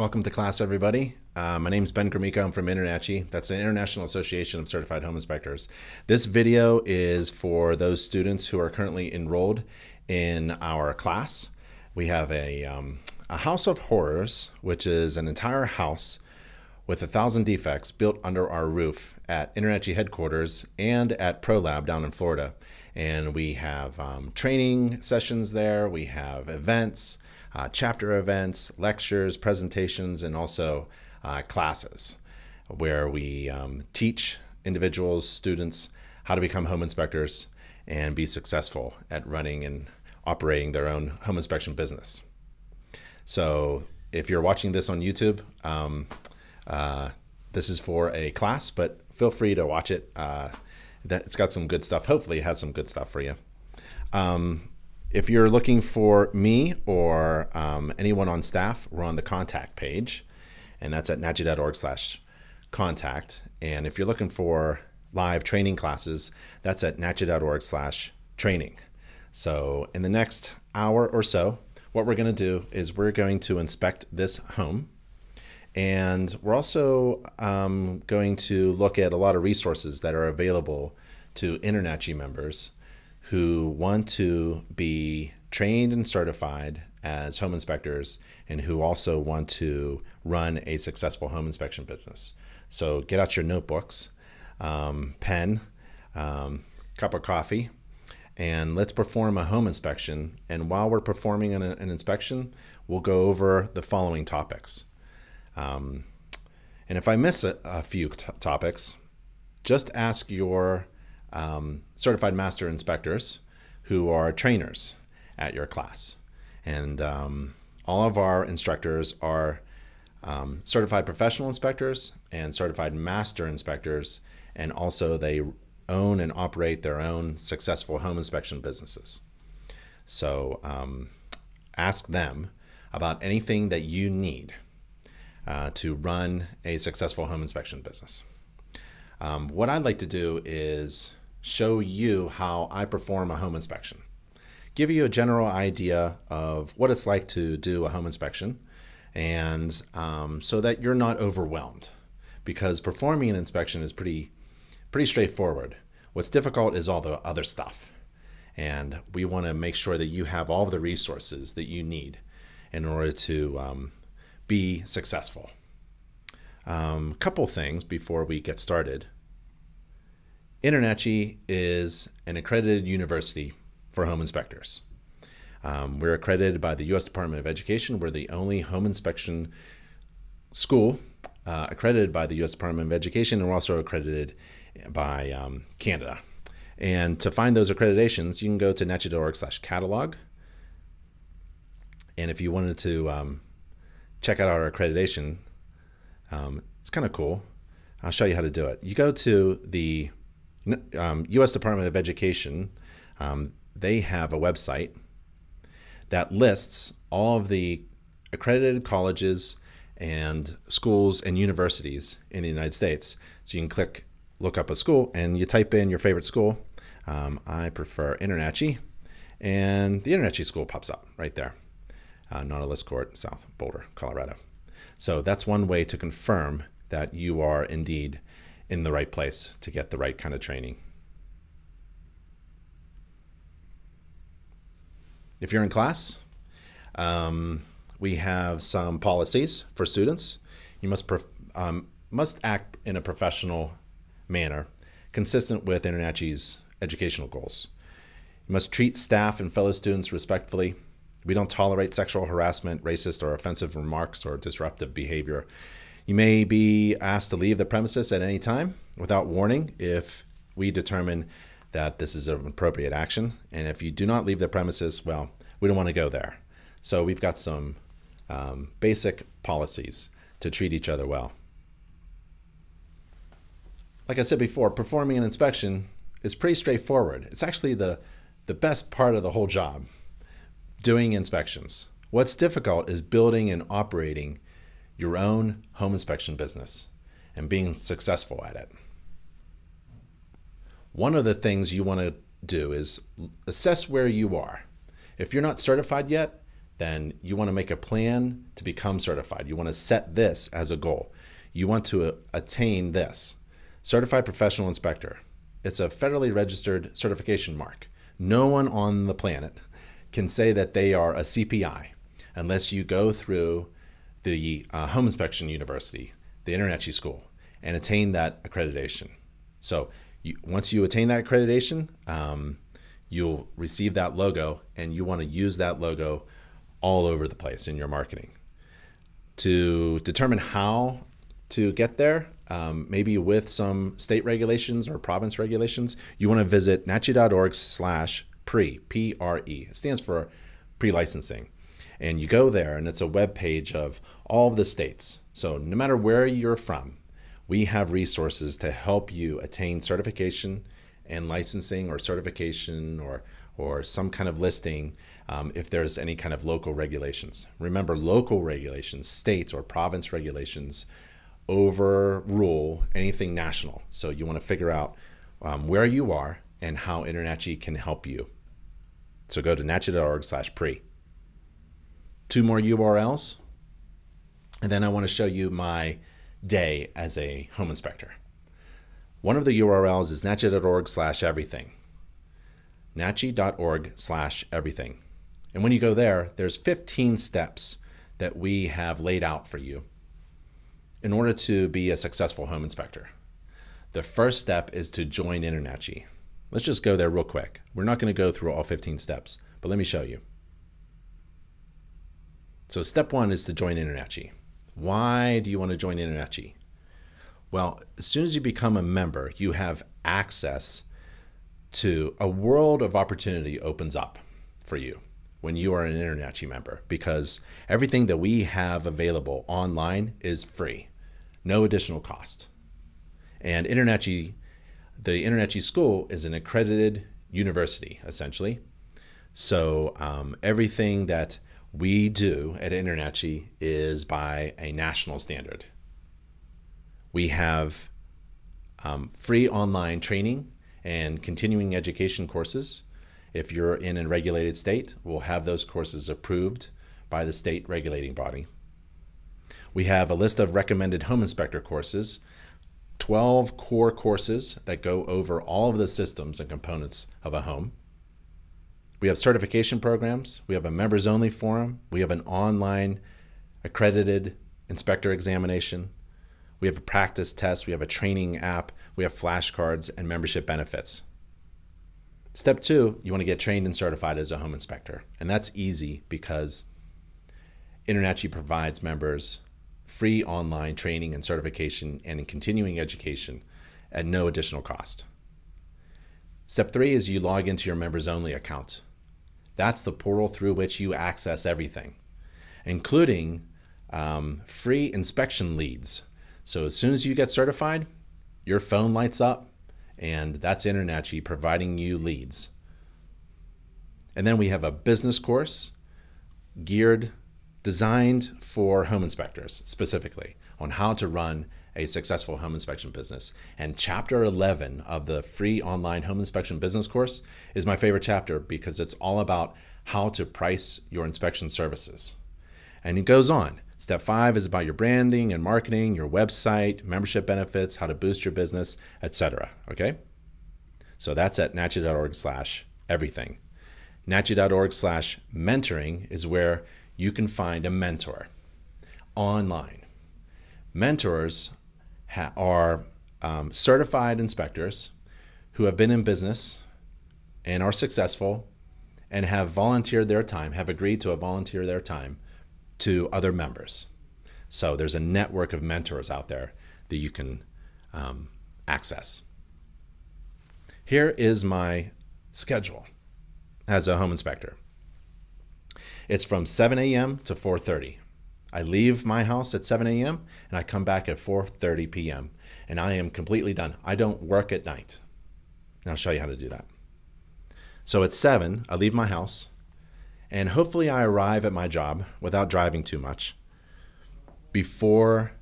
Welcome to class, everybody. Uh, my name is Ben Gromicko. I'm from INTERNACHI. That's the International Association of Certified Home Inspectors. This video is for those students who are currently enrolled in our class. We have a, um, a House of Horrors, which is an entire house with a thousand defects built under our roof at INTERNACHI headquarters and at ProLab down in Florida. And we have um, training sessions there, we have events, uh, chapter events, lectures, presentations, and also uh, classes where we um, teach individuals, students, how to become home inspectors and be successful at running and operating their own home inspection business. So if you're watching this on YouTube, um, uh, this is for a class, but feel free to watch it. Uh, that it's got some good stuff. Hopefully, it has some good stuff for you. Um, if you're looking for me or um, anyone on staff, we're on the contact page, and that's at nachi.org slash contact. And if you're looking for live training classes, that's at nachi.org slash training. So in the next hour or so, what we're going to do is we're going to inspect this home. And we're also um, going to look at a lot of resources that are available to INTERNACHI members who want to be trained and certified as home inspectors and who also want to run a successful home inspection business. So get out your notebooks, um, pen, um, cup of coffee, and let's perform a home inspection. And while we're performing an, an inspection, we'll go over the following topics. Um, and if I miss a, a few topics, just ask your um, certified master inspectors who are trainers at your class. And um, all of our instructors are um, certified professional inspectors and certified master inspectors, and also they own and operate their own successful home inspection businesses. So um, ask them about anything that you need uh, to run a successful home inspection business. Um, what I'd like to do is show you how I perform a home inspection. Give you a general idea of what it's like to do a home inspection, and um, so that you're not overwhelmed, because performing an inspection is pretty, pretty straightforward. What's difficult is all the other stuff, and we want to make sure that you have all the resources that you need in order to um, be successful. A um, couple things before we get started. INTERNACHI is an accredited university for home inspectors. Um, we're accredited by the U.S. Department of Education. We're the only home inspection school uh, accredited by the U.S. Department of Education, and we're also accredited by um, Canada. And to find those accreditations, you can go to nachi.org slash catalog. And if you wanted to um, check out our accreditation, um, it's kind of cool. I'll show you how to do it. You go to the um, U.S. Department of Education, um, they have a website that lists all of the accredited colleges and schools and universities in the United States. So you can click, look up a school, and you type in your favorite school. Um, I prefer INTERNACHI, and the INTERNACHI school pops up right there. Uh, Nautilus Court, South Boulder, Colorado. So that's one way to confirm that you are indeed in the right place to get the right kind of training. If you're in class, um, we have some policies for students. You must um, must act in a professional manner, consistent with INTERNACHI's educational goals. You must treat staff and fellow students respectfully. We don't tolerate sexual harassment, racist or offensive remarks, or disruptive behavior you may be asked to leave the premises at any time without warning if we determine that this is an appropriate action. And if you do not leave the premises, well, we don't want to go there. So we've got some um, basic policies to treat each other well. Like I said before, performing an inspection is pretty straightforward. It's actually the, the best part of the whole job, doing inspections. What's difficult is building and operating your own home inspection business and being successful at it. One of the things you want to do is assess where you are. If you're not certified yet, then you want to make a plan to become certified. You want to set this as a goal. You want to uh, attain this Certified Professional Inspector. It's a federally registered certification mark. No one on the planet can say that they are a CPI unless you go through the uh, Home Inspection University, the InterNACHI School, and attain that accreditation. So you, once you attain that accreditation, um, you'll receive that logo, and you want to use that logo all over the place in your marketing. To determine how to get there, um, maybe with some state regulations or province regulations, you want to visit nachi.org slash pre, P-R-E. It stands for pre-licensing. And you go there and it's a web page of all of the states. So no matter where you're from, we have resources to help you attain certification and licensing or certification or or some kind of listing um, if there's any kind of local regulations. Remember, local regulations, state or province regulations, overrule anything national. So you want to figure out um, where you are and how InterNACHI can help you. So go to nachi.org slash pre. Two more URLs. And then I want to show you my day as a home inspector. One of the URLs is nachi.org slash everything. nachi.org slash everything. And when you go there, there's 15 steps that we have laid out for you in order to be a successful home inspector. The first step is to join InterNACHI. Let's just go there real quick. We're not going to go through all 15 steps, but let me show you. So step one is to join InterNACHI. Why do you want to join InterNACHI? Well, as soon as you become a member, you have access to a world of opportunity opens up for you when you are an InterNACHI member because everything that we have available online is free, no additional cost. And InterNACHI, the InterNACHI school is an accredited university, essentially. So um, everything that we do at InterNACHI is by a national standard. We have um, free online training and continuing education courses if you're in a regulated state, we'll have those courses approved by the state regulating body. We have a list of recommended home inspector courses, 12 core courses that go over all of the systems and components of a home. We have certification programs. We have a members only forum. We have an online accredited inspector examination. We have a practice test. We have a training app. We have flashcards and membership benefits. Step two, you want to get trained and certified as a home inspector. And that's easy because InterNACHI provides members free online training and certification and continuing education at no additional cost. Step three is you log into your members only account. That's the portal through which you access everything, including um, free inspection leads. So as soon as you get certified, your phone lights up and that's InterNACHI providing you leads. And then we have a business course geared, designed for home inspectors specifically on how to run a successful home inspection business. And chapter 11 of the free online home inspection business course is my favorite chapter because it's all about how to price your inspection services. And it goes on. Step five is about your branding and marketing, your website, membership benefits, how to boost your business, etc. Okay? So that's at nachi.org slash everything. nachi.org slash mentoring is where you can find a mentor online. Mentors are um, certified inspectors who have been in business and are successful and have volunteered their time, have agreed to volunteer their time to other members. So there's a network of mentors out there that you can um, access. Here is my schedule as a home inspector. It's from 7 a.m. to 4:30. I leave my house at 7 a.m. and I come back at 4:30 p.m. and I am completely done. I don't work at night. And I'll show you how to do that. So at 7, I leave my house and hopefully I arrive at my job without driving too much before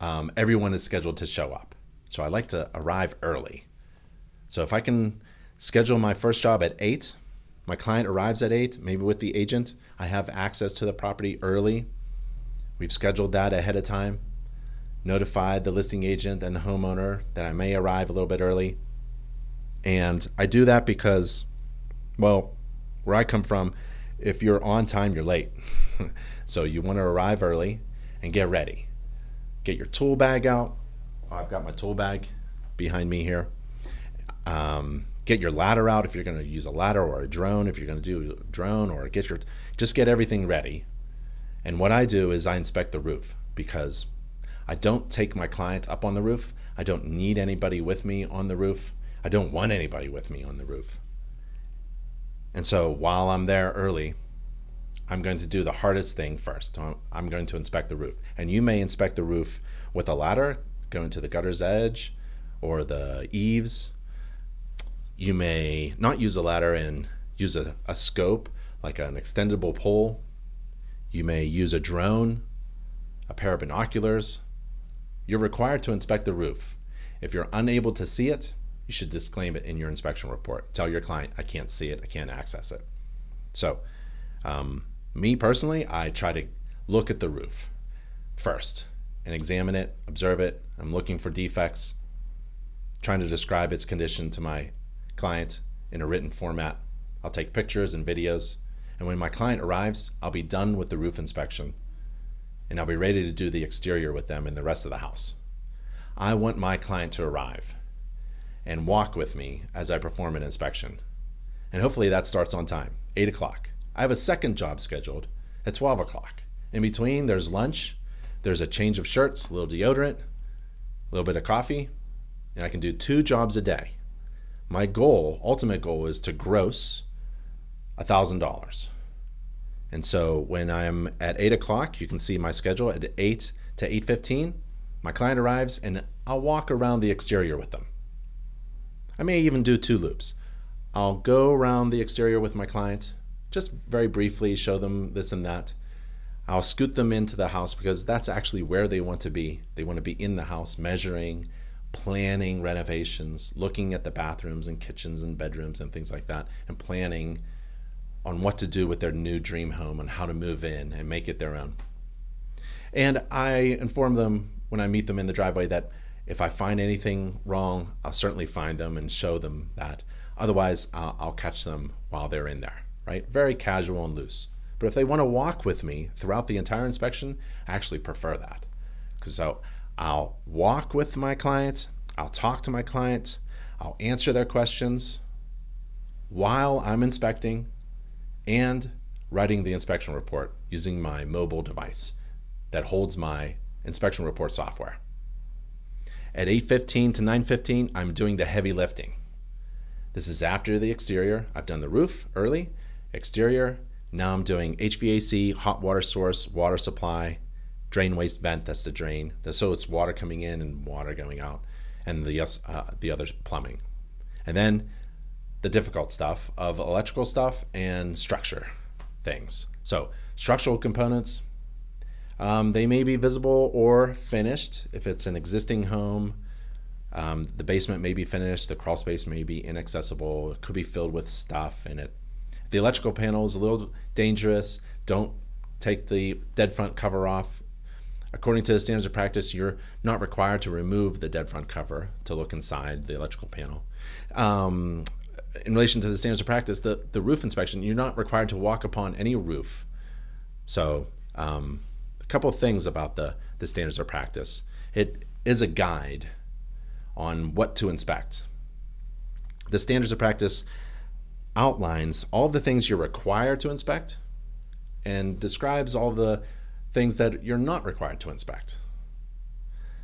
um, everyone is scheduled to show up. So I like to arrive early. So if I can schedule my first job at 8 My client arrives at 8, maybe with the agent. I have access to the property early. We've scheduled that ahead of time, notified the listing agent and the homeowner that I may arrive a little bit early. And I do that because, well, where I come from, if you're on time, you're late. so you want to arrive early and get ready. Get your tool bag out. I've got my tool bag behind me here. Um, get your ladder out if you're going to use a ladder or a drone if you're going to do a drone or get your just get everything ready and what i do is i inspect the roof because i don't take my client up on the roof. I don't need anybody with me on the roof. I don't want anybody with me on the roof. And so while i'm there early i'm going to do the hardest thing first. I'm going to inspect the roof. And you may inspect the roof with a ladder going to the gutter's edge or the eaves. You may not use a ladder and use a, a scope, like an extendable pole. You may use a drone, a pair of binoculars. You're required to inspect the roof. If you're unable to see it, you should disclaim it in your inspection report. Tell your client, I can't see it, I can't access it. So, um, me personally, I try to look at the roof first and examine it, observe it. I'm looking for defects, trying to describe its condition to my client in a written format. I'll take pictures and videos. And when my client arrives, I'll be done with the roof inspection and I'll be ready to do the exterior with them and the rest of the house. I want my client to arrive and walk with me as I perform an inspection. And hopefully that starts on time, 8 o'clock. I have a second job scheduled at 12 o'clock. In between, there's lunch, there's a change of shirts, a little deodorant, a little bit of coffee, and I can do two jobs a day my goal, ultimate goal, is to gross $1,000. And so when I'm at 8 o'clock, you can see my schedule at 8 to 8.15, my client arrives and I'll walk around the exterior with them. I may even do two loops. I'll go around the exterior with my client, just very briefly show them this and that. I'll scoot them into the house because that's actually where they want to be. They want to be in the house, measuring, planning renovations, looking at the bathrooms and kitchens and bedrooms and things like that, and planning on what to do with their new dream home and how to move in and make it their own. And I inform them when I meet them in the driveway that if I find anything wrong, I'll certainly find them and show them that. Otherwise, I'll, I'll catch them while they're in there, right? Very casual and loose. But if they want to walk with me throughout the entire inspection, I actually prefer that. Because so I'll walk with my client, I'll talk to my client, I'll answer their questions while I'm inspecting and writing the inspection report using my mobile device that holds my inspection report software. At 8:15 to 9:15, I'm doing the heavy lifting. This is after the exterior. I've done the roof early, exterior. Now I'm doing HVAC, hot water source, water supply, drain waste vent, that's the drain. So it's water coming in and water going out, and the uh, the other plumbing, and then the difficult stuff of electrical stuff and structure things. So structural components, um, they may be visible or finished if it's an existing home. Um, the basement may be finished. The crawl space may be inaccessible. It could be filled with stuff in it. The electrical panel is a little dangerous. Don't take the dead front cover off According to the standards of practice, you're not required to remove the dead front cover to look inside the electrical panel. Um, in relation to the standards of practice, the, the roof inspection, you're not required to walk upon any roof. So, um, a couple of things about the, the standards of practice. It is a guide on what to inspect. The standards of practice outlines all the things you're required to inspect and describes all the things that you're not required to inspect.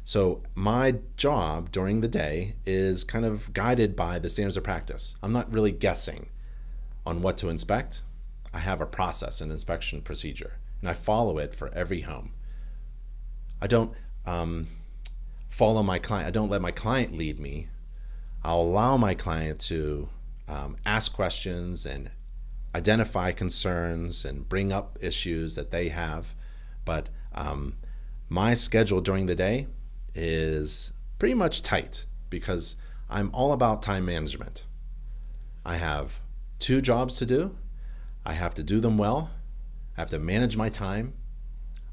So my job during the day is kind of guided by the standards of practice. I'm not really guessing on what to inspect. I have a process, an inspection procedure, and I follow it for every home. I don't um, follow my client. I don't let my client lead me. I'll allow my client to um, ask questions and identify concerns and bring up issues that they have but um, my schedule during the day is pretty much tight because I'm all about time management. I have two jobs to do. I have to do them well. I have to manage my time.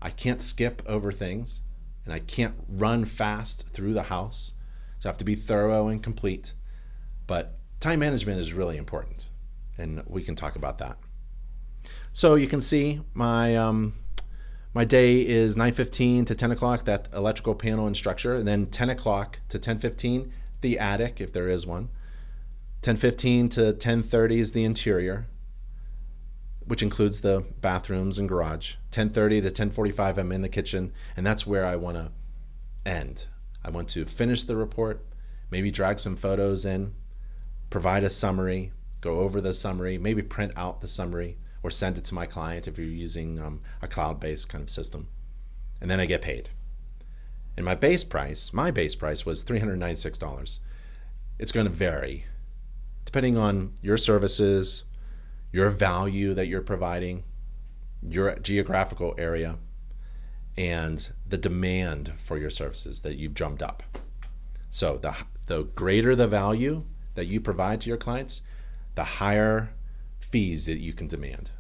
I can't skip over things and I can't run fast through the house. So I have to be thorough and complete. But time management is really important, and we can talk about that. So you can see my um, my day is 9:15 to 10 o'clock that electrical panel and structure, and then 10 o'clock to 10:15 the attic if there is one. 10:15 to 10:30 is the interior, which includes the bathrooms and garage. 10:30 to 10:45 I'm in the kitchen, and that's where I want to end. I want to finish the report, maybe drag some photos in, provide a summary, go over the summary, maybe print out the summary or send it to my client if you're using um, a cloud-based kind of system. And then I get paid. And my base price, my base price was $396. It's going to vary depending on your services, your value that you're providing, your geographical area, and the demand for your services that you've drummed up. So the the greater the value that you provide to your clients, the higher fees that you can demand.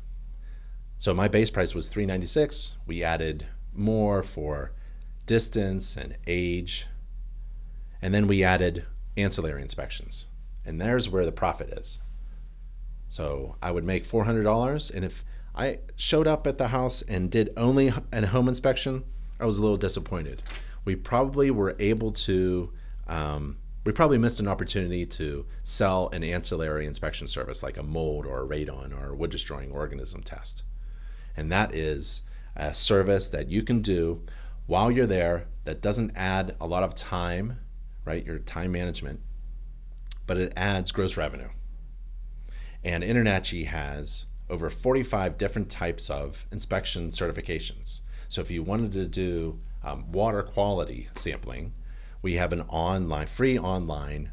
So my base price was 396. We added more for distance and age. And then we added ancillary inspections. And there's where the profit is. So I would make $400 and if I showed up at the house and did only a home inspection, I was a little disappointed. We probably were able to um, we probably missed an opportunity to sell an ancillary inspection service like a mold or a radon or a wood destroying organism test. And that is a service that you can do while you're there that doesn't add a lot of time, right? Your time management, but it adds gross revenue. And InterNACHI has over 45 different types of inspection certifications. So if you wanted to do um, water quality sampling, we have an online, free online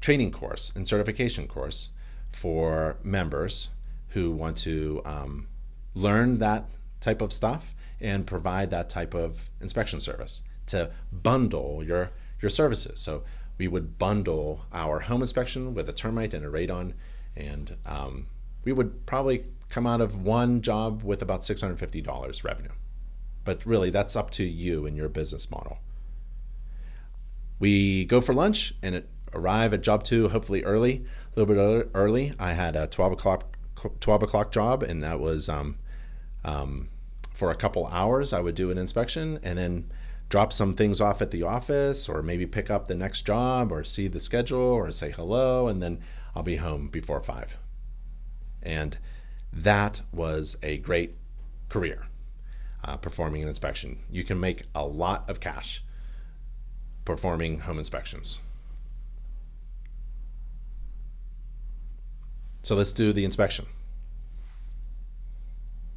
training course and certification course for members who want to um, learn that type of stuff and provide that type of inspection service to bundle your your services. So we would bundle our home inspection with a termite and a radon, and um, we would probably come out of one job with about $650 revenue. But really, that's up to you and your business model. We go for lunch and arrive at job two, hopefully early, a little bit early. I had a 12 o'clock 12 o'clock job, and that was um, um, for a couple hours. I would do an inspection and then drop some things off at the office, or maybe pick up the next job, or see the schedule, or say hello, and then I'll be home before five. And that was a great career, uh, performing an inspection. You can make a lot of cash performing home inspections. So let's do the inspection.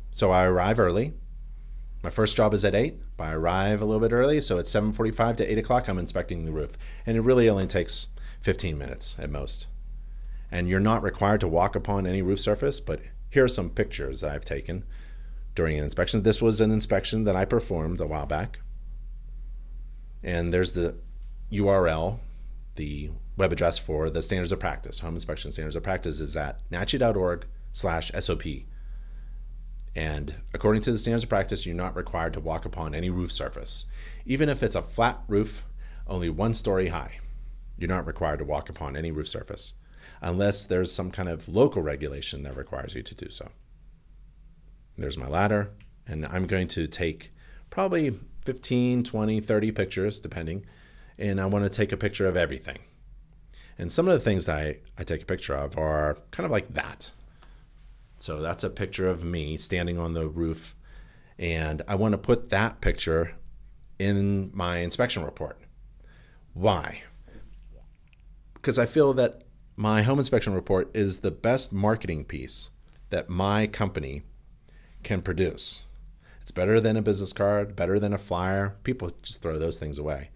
So I arrive early. My first job is at 8, but I arrive a little bit early, so at 7.45 to 8 o'clock, I'm inspecting the roof. And it really only takes 15 minutes at most. And you're not required to walk upon any roof surface, but here are some pictures that I've taken during an inspection. This was an inspection that I performed a while back. And there's the URL, the web address for the standards of practice. Home inspection standards of practice is at nachi.org slash SOP. And according to the standards of practice, you're not required to walk upon any roof surface. Even if it's a flat roof, only one story high, you're not required to walk upon any roof surface unless there's some kind of local regulation that requires you to do so. There's my ladder, and I'm going to take probably 15, 20, 30 pictures, depending, and I want to take a picture of everything. And some of the things that I, I take a picture of are kind of like that. So that's a picture of me standing on the roof, and I want to put that picture in my inspection report. Why? Because I feel that my home inspection report is the best marketing piece that my company can produce. Better than a business card, better than a flyer. People just throw those things away.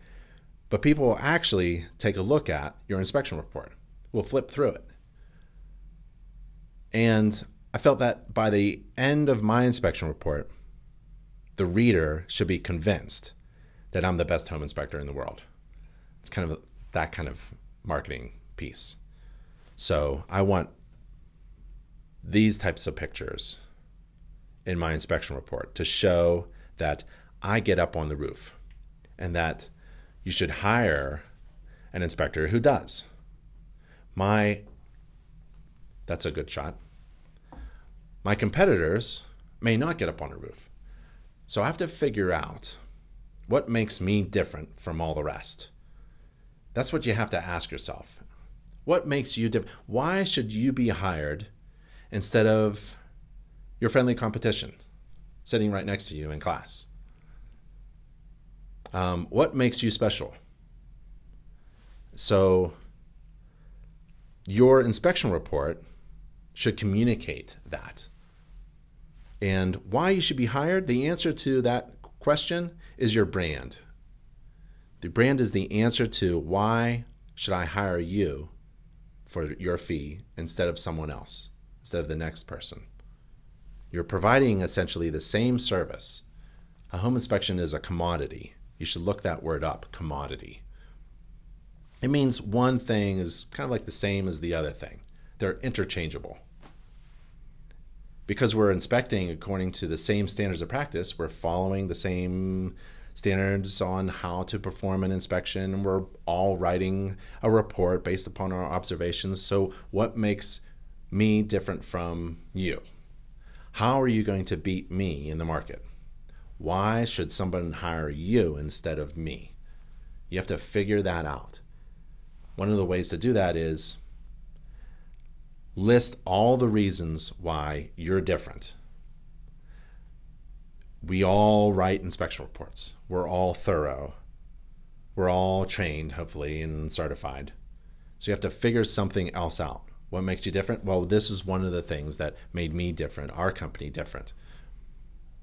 But people will actually take a look at your inspection report, will flip through it. And I felt that by the end of my inspection report, the reader should be convinced that I'm the best home inspector in the world. It's kind of that kind of marketing piece. So I want these types of pictures in my inspection report to show that I get up on the roof and that you should hire an inspector who does. My that's a good shot. My competitors may not get up on a roof. So I have to figure out what makes me different from all the rest. That's what you have to ask yourself. What makes you different? Why should you be hired instead of your friendly competition sitting right next to you in class? Um, what makes you special? So, your inspection report should communicate that. And why you should be hired? The answer to that question is your brand. The brand is the answer to why should I hire you for your fee instead of someone else, instead of the next person. You're providing essentially the same service. A home inspection is a commodity. You should look that word up commodity. It means one thing is kind of like the same as the other thing, they're interchangeable because we're inspecting according to the same standards of practice, we're following the same standards on how to perform an inspection, we're all writing a report based upon our observations. So, what makes me different from you? How are you going to beat me in the market? Why should someone hire you instead of me? You have to figure that out. One of the ways to do that is list all the reasons why you're different. We all write inspection reports. We're all thorough. We're all trained, hopefully, and certified. So you have to figure something else out. What makes you different? Well, this is one of the things that made me different, our company different.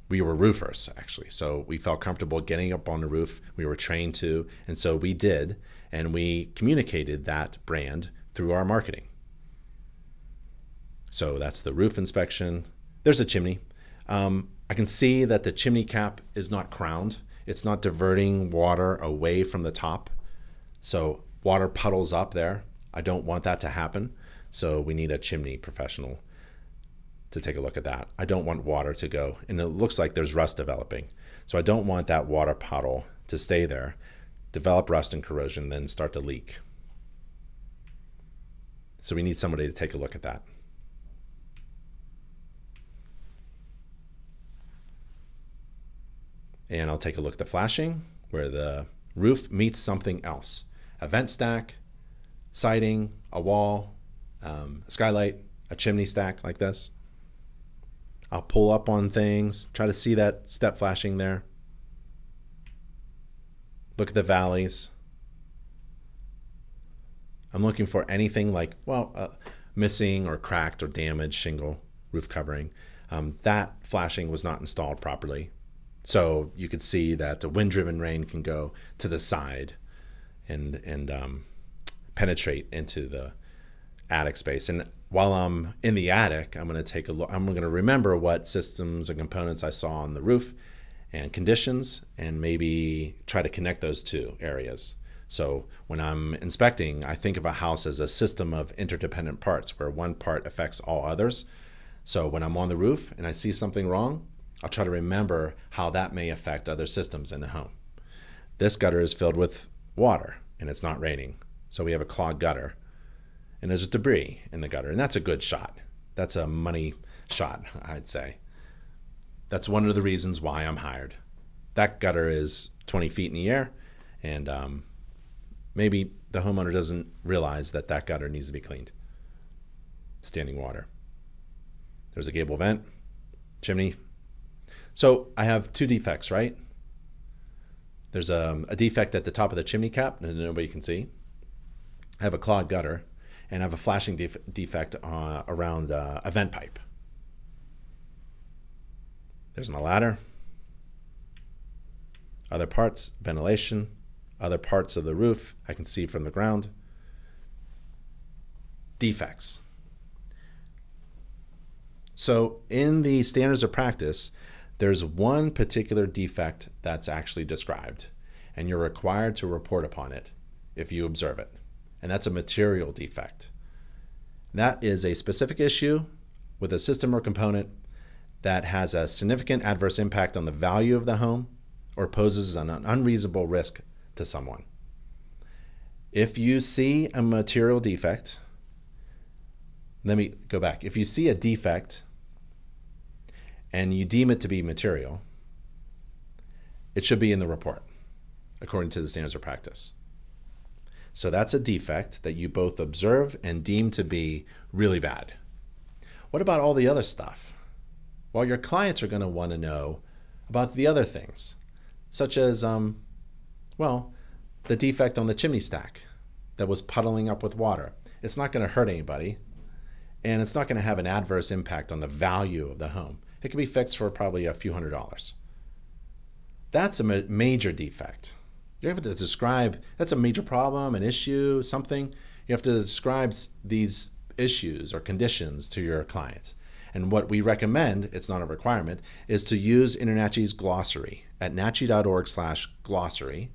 We were roofers, actually. So we felt comfortable getting up on the roof. We were trained to. And so we did. And we communicated that brand through our marketing. So that's the roof inspection. There's a chimney. Um, I can see that the chimney cap is not crowned. It's not diverting water away from the top. So water puddles up there. I don't want that to happen. So we need a chimney professional to take a look at that. I don't want water to go, and it looks like there's rust developing. So I don't want that water puddle to stay there, develop rust and corrosion, then start to leak. So we need somebody to take a look at that. and I'll take a look at the flashing where the roof meets something else. A vent stack, siding, a wall, um, a skylight, a chimney stack like this. I'll pull up on things, try to see that step flashing there. Look at the valleys. I'm looking for anything like, well, uh, missing or cracked or damaged shingle roof covering. Um, that flashing was not installed properly. So you could see that the wind-driven rain can go to the side and and um, penetrate into the attic space. And while I'm in the attic, I'm going to take a look. I'm going to remember what systems and components I saw on the roof and conditions, and maybe try to connect those two areas. So when I'm inspecting, I think of a house as a system of interdependent parts where one part affects all others. So when I'm on the roof and I see something wrong, I'll try to remember how that may affect other systems in the home. This gutter is filled with water and it's not raining. So we have a clogged gutter and there's debris in the gutter. And that's a good shot. That's a money shot, I'd say. That's one of the reasons why I'm hired. That gutter is 20 feet in the air and um, maybe the homeowner doesn't realize that that gutter needs to be cleaned. Standing water. There's a gable vent, chimney, so I have two defects, right? There's a, um, a defect at the top of the chimney cap that nobody can see. I have a clogged gutter, and have a flashing def defect uh, around uh, a vent pipe. There's my ladder. Other parts, ventilation, other parts of the roof I can see from the ground. Defects. So in the standards of practice, there's one particular defect that's actually described, and you're required to report upon it if you observe it. And that's a material defect. That is a specific issue with a system or component that has a significant adverse impact on the value of the home or poses an unreasonable risk to someone. If you see a material defect, let me go back. If you see a defect and you deem it to be material, it should be in the report according to the standards of practice. So that's a defect that you both observe and deem to be really bad. What about all the other stuff? Well, your clients are going to want to know about the other things, such as, um, well, the defect on the chimney stack that was puddling up with water. It's not going to hurt anybody, and it's not going to have an adverse impact on the value of the home. It can be fixed for probably a few hundred dollars. That's a major defect. You have to describe that's a major problem, an issue, something. You have to describe these issues or conditions to your client. And what we recommend, it's not a requirement, is to use InterNACHI's glossary at nachi.org slash glossary,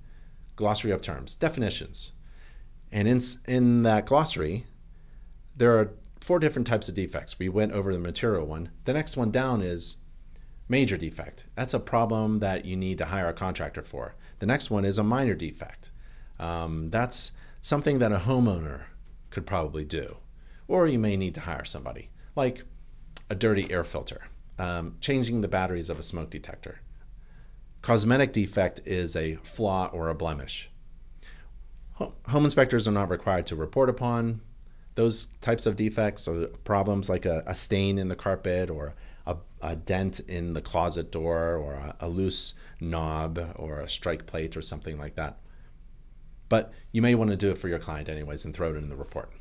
glossary of terms, definitions. And in, in that glossary, there are four different types of defects. We went over the material one. The next one down is major defect. That's a problem that you need to hire a contractor for. The next one is a minor defect. Um, that's something that a homeowner could probably do. Or you may need to hire somebody, like a dirty air filter, um, changing the batteries of a smoke detector. Cosmetic defect is a flaw or a blemish. Home inspectors are not required to report upon those types of defects or problems like a, a stain in the carpet or a, a dent in the closet door or a, a loose knob or a strike plate or something like that. But you may want to do it for your client anyways and throw it in the report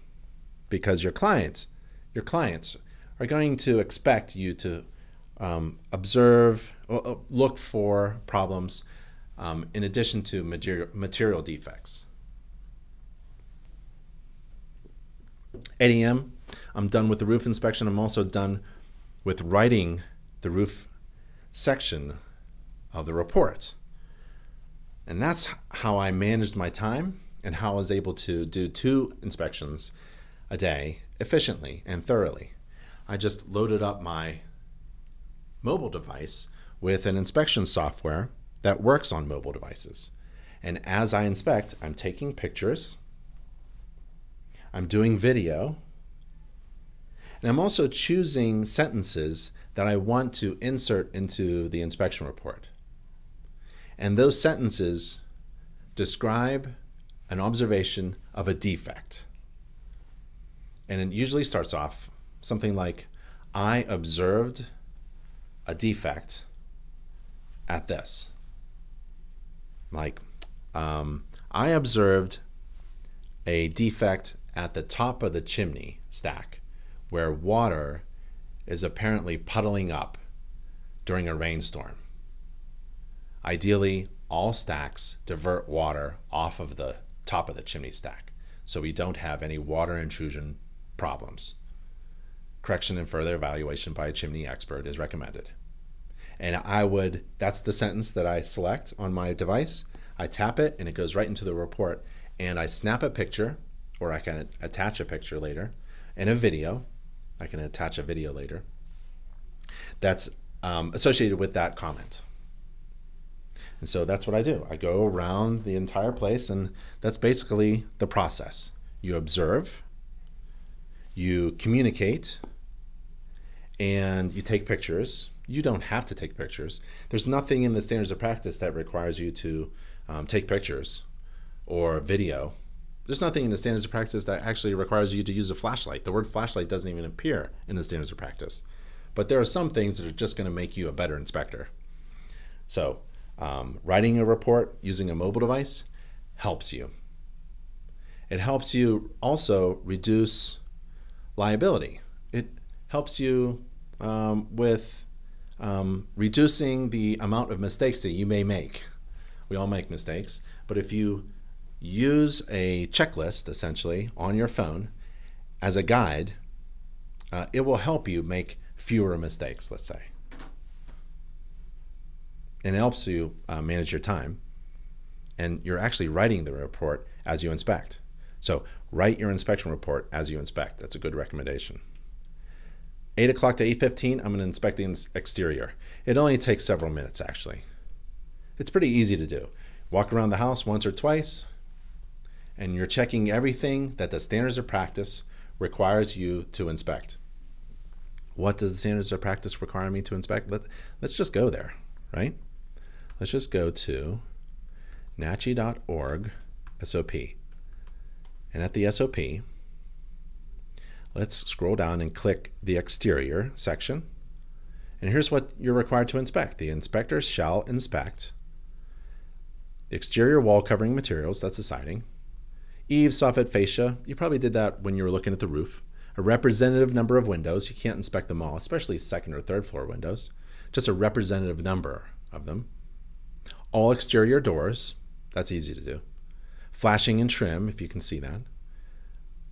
because your clients, your clients are going to expect you to um, observe, look for problems um, in addition to material, material defects. 8 a.m. I'm done with the roof inspection. I'm also done with writing the roof section of the report. And that's how I managed my time and how I was able to do two inspections a day efficiently and thoroughly. I just loaded up my mobile device with an inspection software that works on mobile devices. And as I inspect, I'm taking pictures, I'm doing video, and I'm also choosing sentences that I want to insert into the inspection report. And those sentences describe an observation of a defect. And it usually starts off something like, I observed a defect at this. Like, um, I observed a defect at the top of the chimney stack where water is apparently puddling up during a rainstorm. Ideally, all stacks divert water off of the top of the chimney stack so we don't have any water intrusion problems. Correction and further evaluation by a chimney expert is recommended. And I would, that's the sentence that I select on my device. I tap it and it goes right into the report. And I snap a picture, or I can attach a picture later, and a video I can attach a video later that's um, associated with that comment. And so that's what I do. I go around the entire place, and that's basically the process. You observe, you communicate, and you take pictures. You don't have to take pictures. There's nothing in the standards of practice that requires you to um, take pictures or video there's nothing in the standards of practice that actually requires you to use a flashlight. The word flashlight doesn't even appear in the standards of practice. But there are some things that are just going to make you a better inspector. So, um, writing a report using a mobile device helps you. It helps you also reduce liability. It helps you um, with um, reducing the amount of mistakes that you may make. We all make mistakes, but if you use a checklist essentially on your phone as a guide, uh, it will help you make fewer mistakes, let's say. And it helps you uh, manage your time. And you're actually writing the report as you inspect. So write your inspection report as you inspect. That's a good recommendation. 8 o'clock to 8.15, I'm going to inspect the exterior. It only takes several minutes, actually. It's pretty easy to do. Walk around the house once or twice, and you're checking everything that the standards of practice requires you to inspect. What does the standards of practice require me to inspect? Let, let's just go there, right? Let's just go to nachi.org SOP. And at the SOP, let's scroll down and click the exterior section. And here's what you're required to inspect. The inspector shall inspect the exterior wall covering materials, that's the siding, eaves, soffit, fascia. You probably did that when you were looking at the roof. A representative number of windows. You can't inspect them all, especially second or third floor windows. Just a representative number of them. All exterior doors. That's easy to do. Flashing and trim, if you can see that.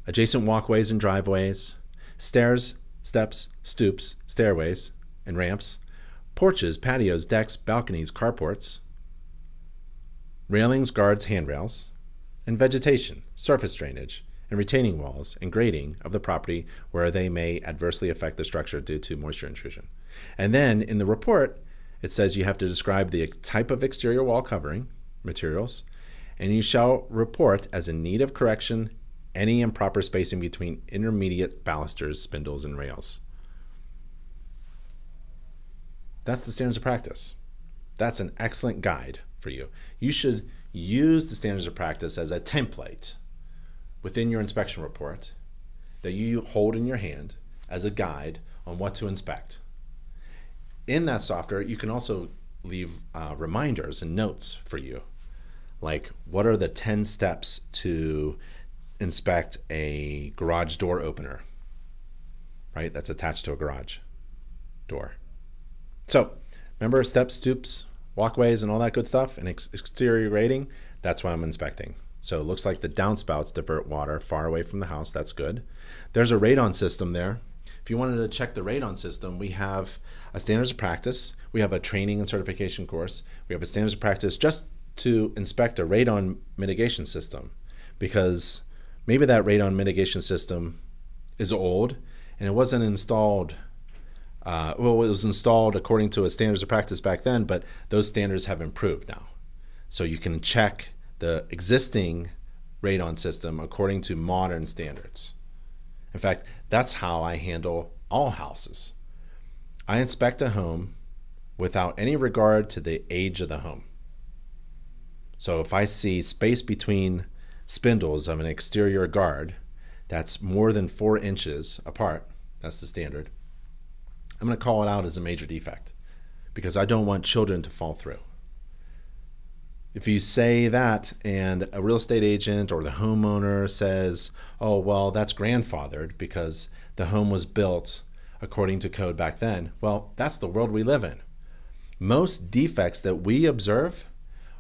Adjacent walkways and driveways. Stairs, steps, stoops, stairways, and ramps. Porches, patios, decks, balconies, carports railings, guards, handrails, and vegetation, surface drainage, and retaining walls and grading of the property where they may adversely affect the structure due to moisture intrusion. And then in the report, it says you have to describe the type of exterior wall covering materials, and you shall report as in need of correction any improper spacing between intermediate balusters, spindles, and rails. That's the standards of practice. That's an excellent guide for you. You should use the standards of practice as a template within your inspection report that you hold in your hand as a guide on what to inspect. In that software, you can also leave uh, reminders and notes for you. Like, what are the 10 steps to inspect a garage door opener? Right? That's attached to a garage door. So, remember steps, stoops, walkways and all that good stuff and ex- exterior grading, that's why I'm inspecting. So it looks like the downspouts divert water far away from the house. That's good. There's a radon system there. If you wanted to check the radon system, we have a standards of practice. We have a training and certification course. We have a standards of practice just to inspect a radon mitigation system because maybe that radon mitigation system is old and it wasn't installed uh, well, it was installed according to a standards of practice back then, but those standards have improved now. So you can check the existing radon system according to modern standards. In fact, that's how I handle all houses. I inspect a home without any regard to the age of the home. So if I see space between spindles of an exterior guard that's more than four inches apart, that's the standard, I'm going to call it out as a major defect because I don't want children to fall through. If you say that and a real estate agent or the homeowner says, oh, well, that's grandfathered because the home was built according to code back then, well, that's the world we live in. Most defects that we observe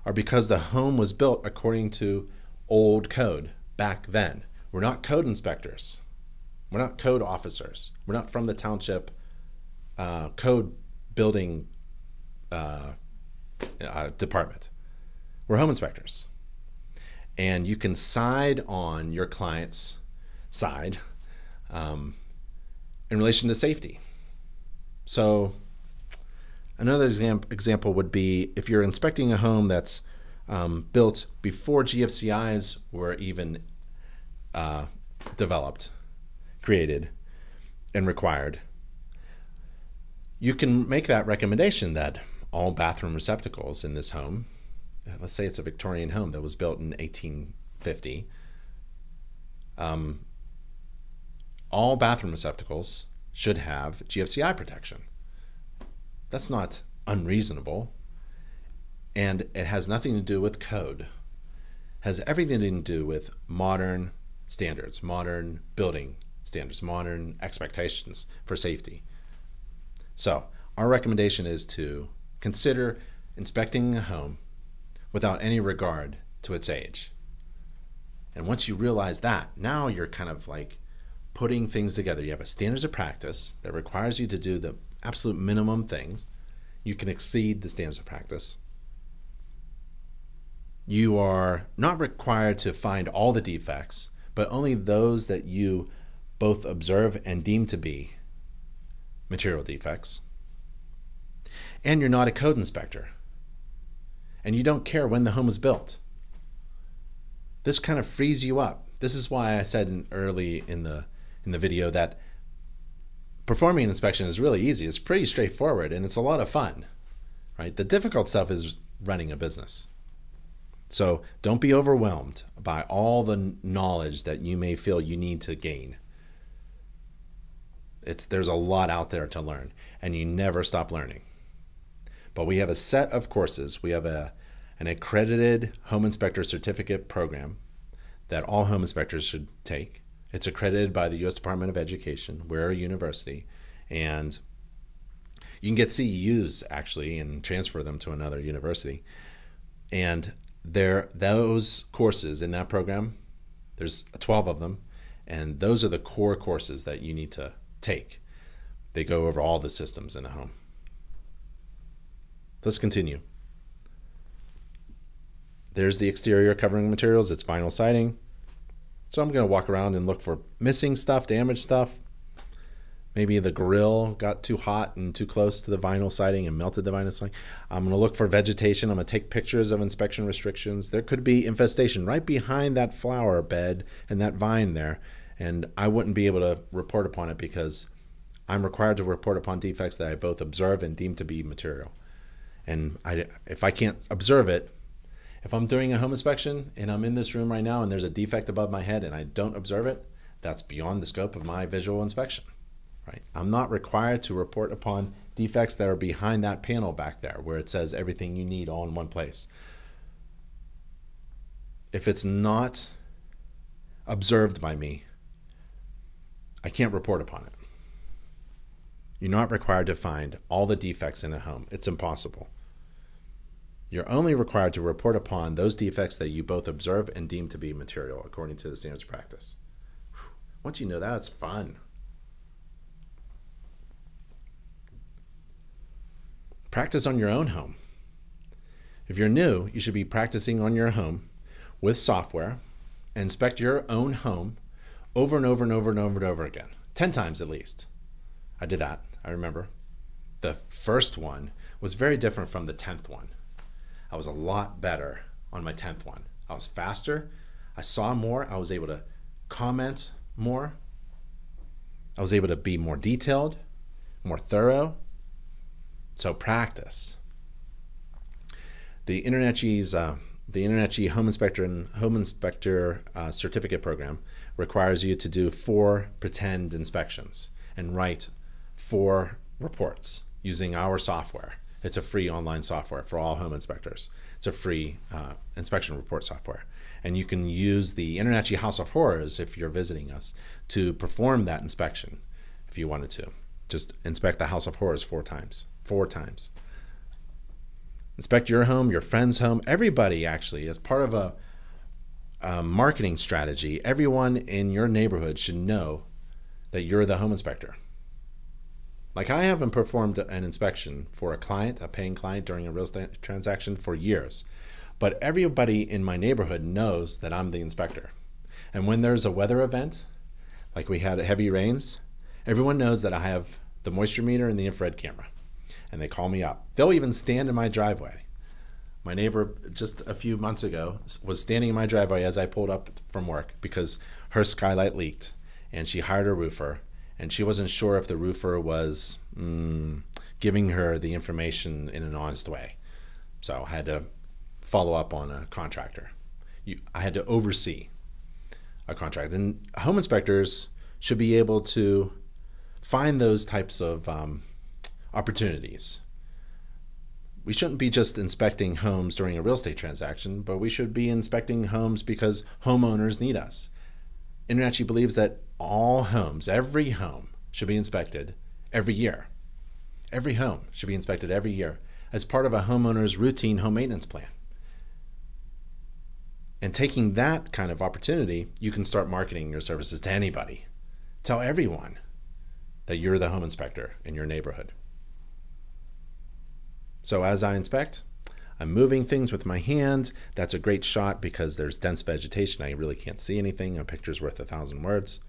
are because the home was built according to old code back then. We're not code inspectors. We're not code officers. We're not from the township uh, code building uh, uh, department. We're home inspectors. And you can side on your client's side um, in relation to safety. So, another exam- example would be if you're inspecting a home that's um, built before GFCIs were even uh, developed, created, and required you can make that recommendation that all bathroom receptacles in this home, let's say it's a Victorian home that was built in 1850, um, all bathroom receptacles should have GFCI protection. That's not unreasonable. And it has nothing to do with code. It has everything to do with modern standards, modern building standards, modern expectations for safety. So, our recommendation is to consider inspecting a home without any regard to its age. And once you realize that, now you're kind of like putting things together. You have a standards of practice that requires you to do the absolute minimum things. You can exceed the standards of practice. You are not required to find all the defects, but only those that you both observe and deem to be material defects. And you're not a code inspector. And you don't care when the home was built. This kind of frees you up. This is why I said in early in the in the video that performing an inspection is really easy. It's pretty straightforward and it's a lot of fun. Right? The difficult stuff is running a business. So don't be overwhelmed by all the knowledge that you may feel you need to gain. It's there's a lot out there to learn and you never stop learning. But we have a set of courses. We have a an accredited home inspector certificate program that all home inspectors should take. It's accredited by the US Department of Education. We're a university and you can get CEUs actually and transfer them to another university. And there those courses in that program, there's 12 of them, and those are the core courses that you need to take. They go over all the systems in a home. Let's continue. There's the exterior covering materials, it's vinyl siding. So I'm going to walk around and look for missing stuff, damaged stuff. Maybe the grill got too hot and too close to the vinyl siding and melted the vinyl siding. I'm going to look for vegetation. I'm going to take pictures of inspection restrictions. There could be infestation right behind that flower bed and that vine there. And I wouldn't be able to report upon it because I'm required to report upon defects that I both observe and deem to be material. And I, if I can't observe it, if I'm doing a home inspection and I'm in this room right now and there's a defect above my head and I don't observe it, that's beyond the scope of my visual inspection. Right? I'm not required to report upon defects that are behind that panel back there where it says everything you need all in one place. If it's not observed by me, I can't report upon it. You're not required to find all the defects in a home. It's impossible. You're only required to report upon those defects that you both observe and deem to be material according to the standards of practice. Once you know that, it's fun. Practice on your own home. If you're new, you should be practicing on your home with software. Inspect your own home over and over and over and over and over again, 10 times at least. I did that, I remember. The first one was very different from the 10th one. I was a lot better on my 10th one. I was faster, I saw more, I was able to comment more, I was able to be more detailed, more thorough. So practice. The InterNACHI's uh, the InterNACHI Home Inspector and Home Inspector uh, Certificate Program requires you to do four pretend inspections and write four reports using our software. It's a free online software for all home inspectors. It's a free uh, inspection report software. And you can use the InterNACHI House of Horrors if you're visiting us to perform that inspection if you wanted to. Just inspect the House of Horrors four times. Four times. Inspect your home, your friend's home, everybody actually, as part of a, marketing strategy. Everyone in your neighborhood should know that you're the home inspector. Like I haven't performed an inspection for a client, a paying client during a real estate transaction for years. But everybody in my neighborhood knows that I'm the inspector. And when there's a weather event, like we had heavy rains, everyone knows that I have the moisture meter and the infrared camera. And they call me up. They'll even stand in my driveway. My neighbor just a few months ago was standing in my driveway as I pulled up from work because her skylight leaked and she hired a roofer and she wasn't sure if the roofer was mm, giving her the information in an honest way. So I had to follow up on a contractor. You, I had to oversee a contract, and home inspectors should be able to find those types of um, opportunities. We shouldn't be just inspecting homes during a real estate transaction, but we should be inspecting homes because homeowners need us. InterNACHI believes that all homes, every home, should be inspected every year. Every home should be inspected every year as part of a homeowner's routine home maintenance plan. And taking that kind of opportunity, you can start marketing your services to anybody. Tell everyone that you're the home inspector in your neighborhood. So as I inspect, I'm moving things with my hand. That's a great shot because there's dense vegetation. I really can't see anything. A picture's worth a thousand words.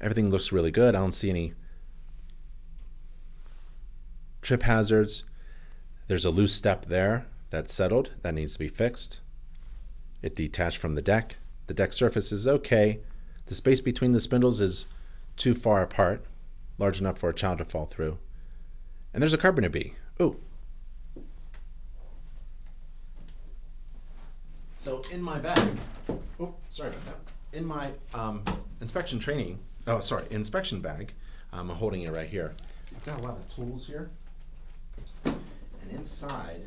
Everything looks really good. I don't see any trip hazards. There's a loose step there that's settled that needs to be fixed. It detached from the deck. The deck surface is okay. The space between the spindles is too far apart, large enough for a child to fall through. And there's a carpenter bee. Oh. So in my bag, oh, sorry about that. In my um, inspection training, oh, sorry, inspection bag, I'm holding it right here. I've got a lot of tools here. And inside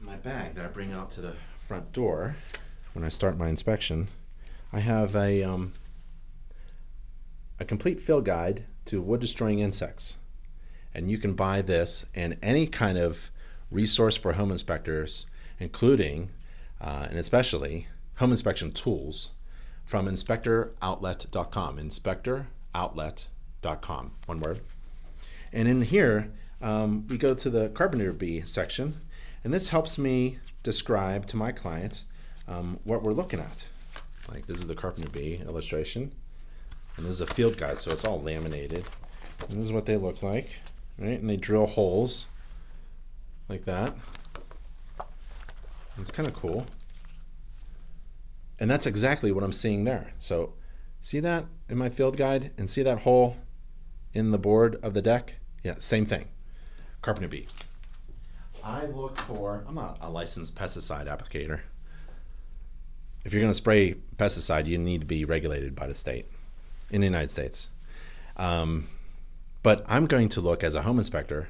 my bag that I bring out to the front door when I start my inspection, I have a, um, a complete field guide to wood destroying insects. And you can buy this and any kind of resource for home inspectors, including uh, and especially home inspection tools from inspectoroutlet.com. Inspectoroutlet.com, one word. And in here, um, we go to the carpenter bee section, and this helps me describe to my client um, what we're looking at. Like this is the carpenter bee illustration, and this is a field guide, so it's all laminated. And this is what they look like, right? And they drill holes like that. It's kind of cool. And that's exactly what I'm seeing there. So see that in my field guide and see that hole in the board of the deck? Yeah, same thing. Carpenter bee. I look for, I'm not a licensed pesticide applicator. If you're going to spray pesticide, you need to be regulated by the state in the United States. Um, but I'm going to look as a home inspector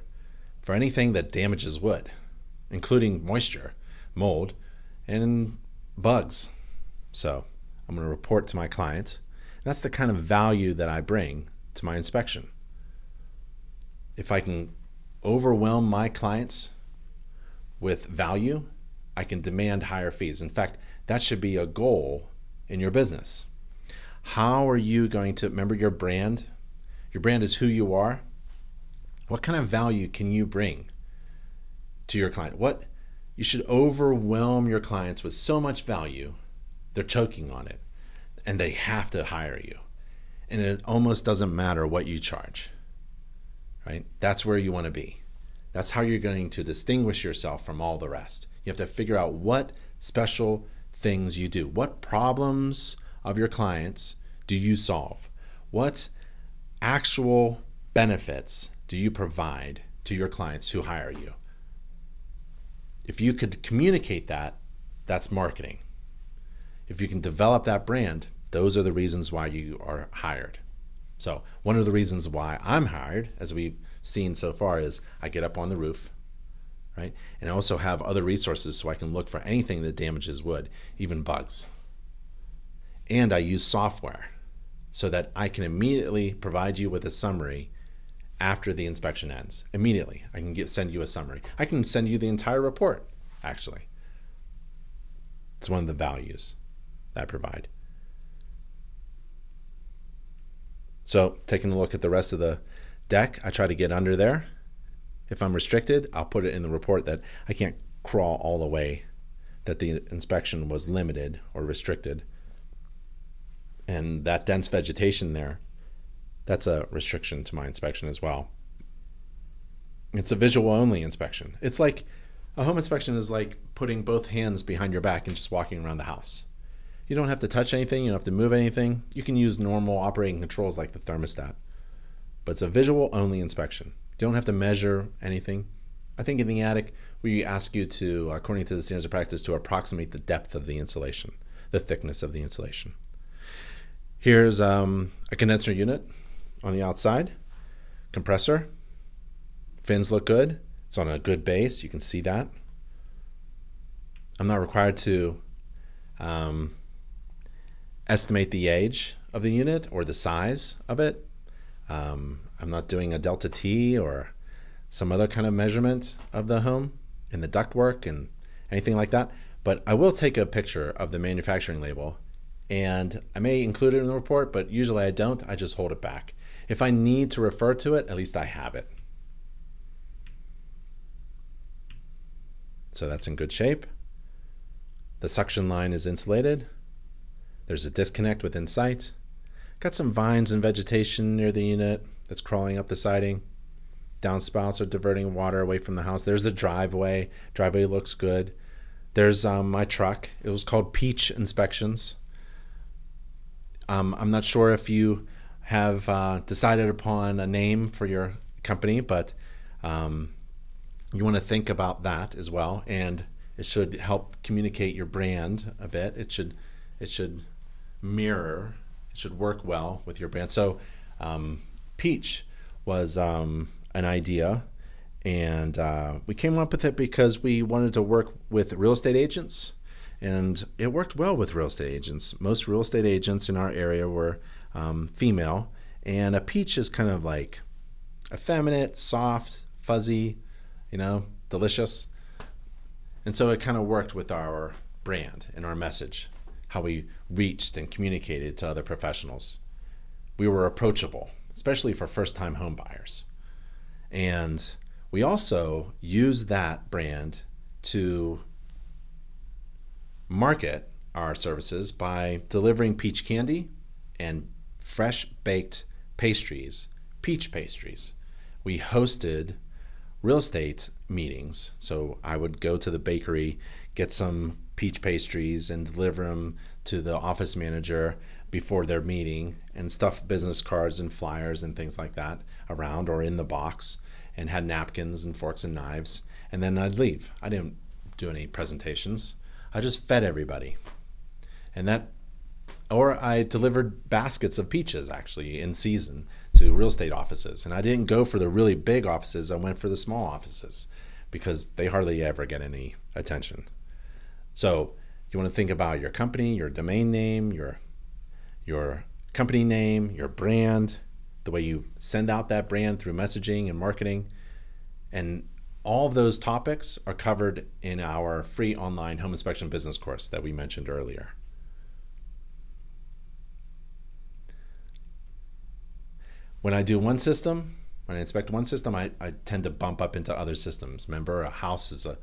for anything that damages wood, including moisture, mold, and bugs. So I'm going to report to my client. That's the kind of value that I bring to my inspection. If I can overwhelm my clients with value, I can demand higher fees. In fact, that should be a goal in your business. How are you going to remember your brand? Your brand is who you are. What kind of value can you bring to your client? What you should overwhelm your clients with so much value, they're choking on it and they have to hire you. And it almost doesn't matter what you charge, right? That's where you want to be. That's how you're going to distinguish yourself from all the rest. You have to figure out what special things you do. What problems of your clients do you solve? What actual benefits do you provide to your clients who hire you? If you could communicate that, that's marketing. If you can develop that brand, those are the reasons why you are hired. So, one of the reasons why I'm hired, as we've seen so far, is I get up on the roof, right? And I also have other resources so I can look for anything that damages wood, even bugs. And I use software so that I can immediately provide you with a summary after the inspection ends. Immediately, I can get, send you a summary. I can send you the entire report, actually. It's one of the values that I provide. So, taking a look at the rest of the deck, I try to get under there. If I'm restricted, I'll put it in the report that I can't crawl all the way, that the inspection was limited or restricted. And that dense vegetation there that's a restriction to my inspection as well. It's a visual only inspection. It's like a home inspection is like putting both hands behind your back and just walking around the house. You don't have to touch anything, you don't have to move anything. You can use normal operating controls like the thermostat. But it's a visual only inspection. You don't have to measure anything. I think in the attic, we ask you to, according to the standards of practice, to approximate the depth of the insulation, the thickness of the insulation. Here's um, a condenser unit on the outside. Compressor. Fins look good. It's on a good base. You can see that. I'm not required to um, estimate the age of the unit or the size of it. Um, I'm not doing a delta T or some other kind of measurement of the home and the ductwork and anything like that. But I will take a picture of the manufacturing label and I may include it in the report, but usually I don't. I just hold it back. If I need to refer to it, at least I have it. So that's in good shape. The suction line is insulated. There's a disconnect within sight. Got some vines and vegetation near the unit that's crawling up the siding. downspouts are diverting water away from the house. There's the driveway. Driveway looks good. There's um, my truck. It was called Peach Inspections. Um, I'm not sure if you have uh, decided upon a name for your company, but um, you want to think about that as well, and it should help communicate your brand a bit. It should it should mirror. It should work well with your brand. So, um, Peach was um, an idea, and uh, we came up with it because we wanted to work with real estate agents, and it worked well with real estate agents. Most real estate agents in our area were um, female, and a peach is kind of like effeminate, soft, fuzzy, you know, delicious. And so it kind of worked with our brand and our message, how we reached and communicated to other professionals. We were approachable, especially for first time home buyers. And we also used that brand to market our services by delivering peach candy and fresh baked pastries, peach pastries. We hosted real estate meetings. So I would go to the bakery, get some peach pastries, and deliver them to the office manager before their meeting and stuff business cards and flyers and things like that around or in the box and had napkins and forks and knives. And then I'd leave. I didn't do any presentations. I just fed everybody. And that or I delivered baskets of peaches actually in season to real estate offices. And I didn't go for the really big offices, I went for the small offices because they hardly ever get any attention. So, you want to think about your company, your domain name, your your company name, your brand, the way you send out that brand through messaging and marketing. And all of those topics are covered in our free online home inspection business course that we mentioned earlier. when I do one system, when I inspect one system, I, I tend to bump up into other systems. Remember, a house is a,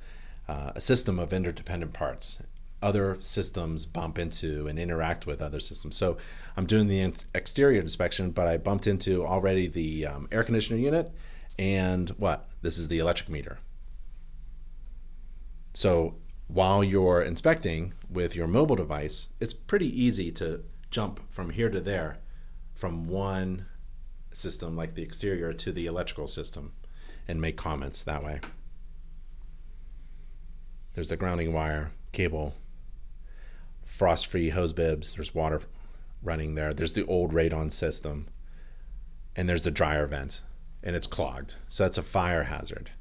uh, a system of interdependent parts. Other systems bump into and interact with other systems. So I'm doing the exterior inspection, but I bumped into already the um, air conditioner unit and what? This is the electric meter. So while you're inspecting with your mobile device, it's pretty easy to jump from here to there from one system, like the exterior, to the electrical system and make comments that way. There's the grounding wire, cable, frost free hose bibs, there's water running there. There's the old radon system, and there's the dryer vent, and it's clogged. So that's a fire hazard.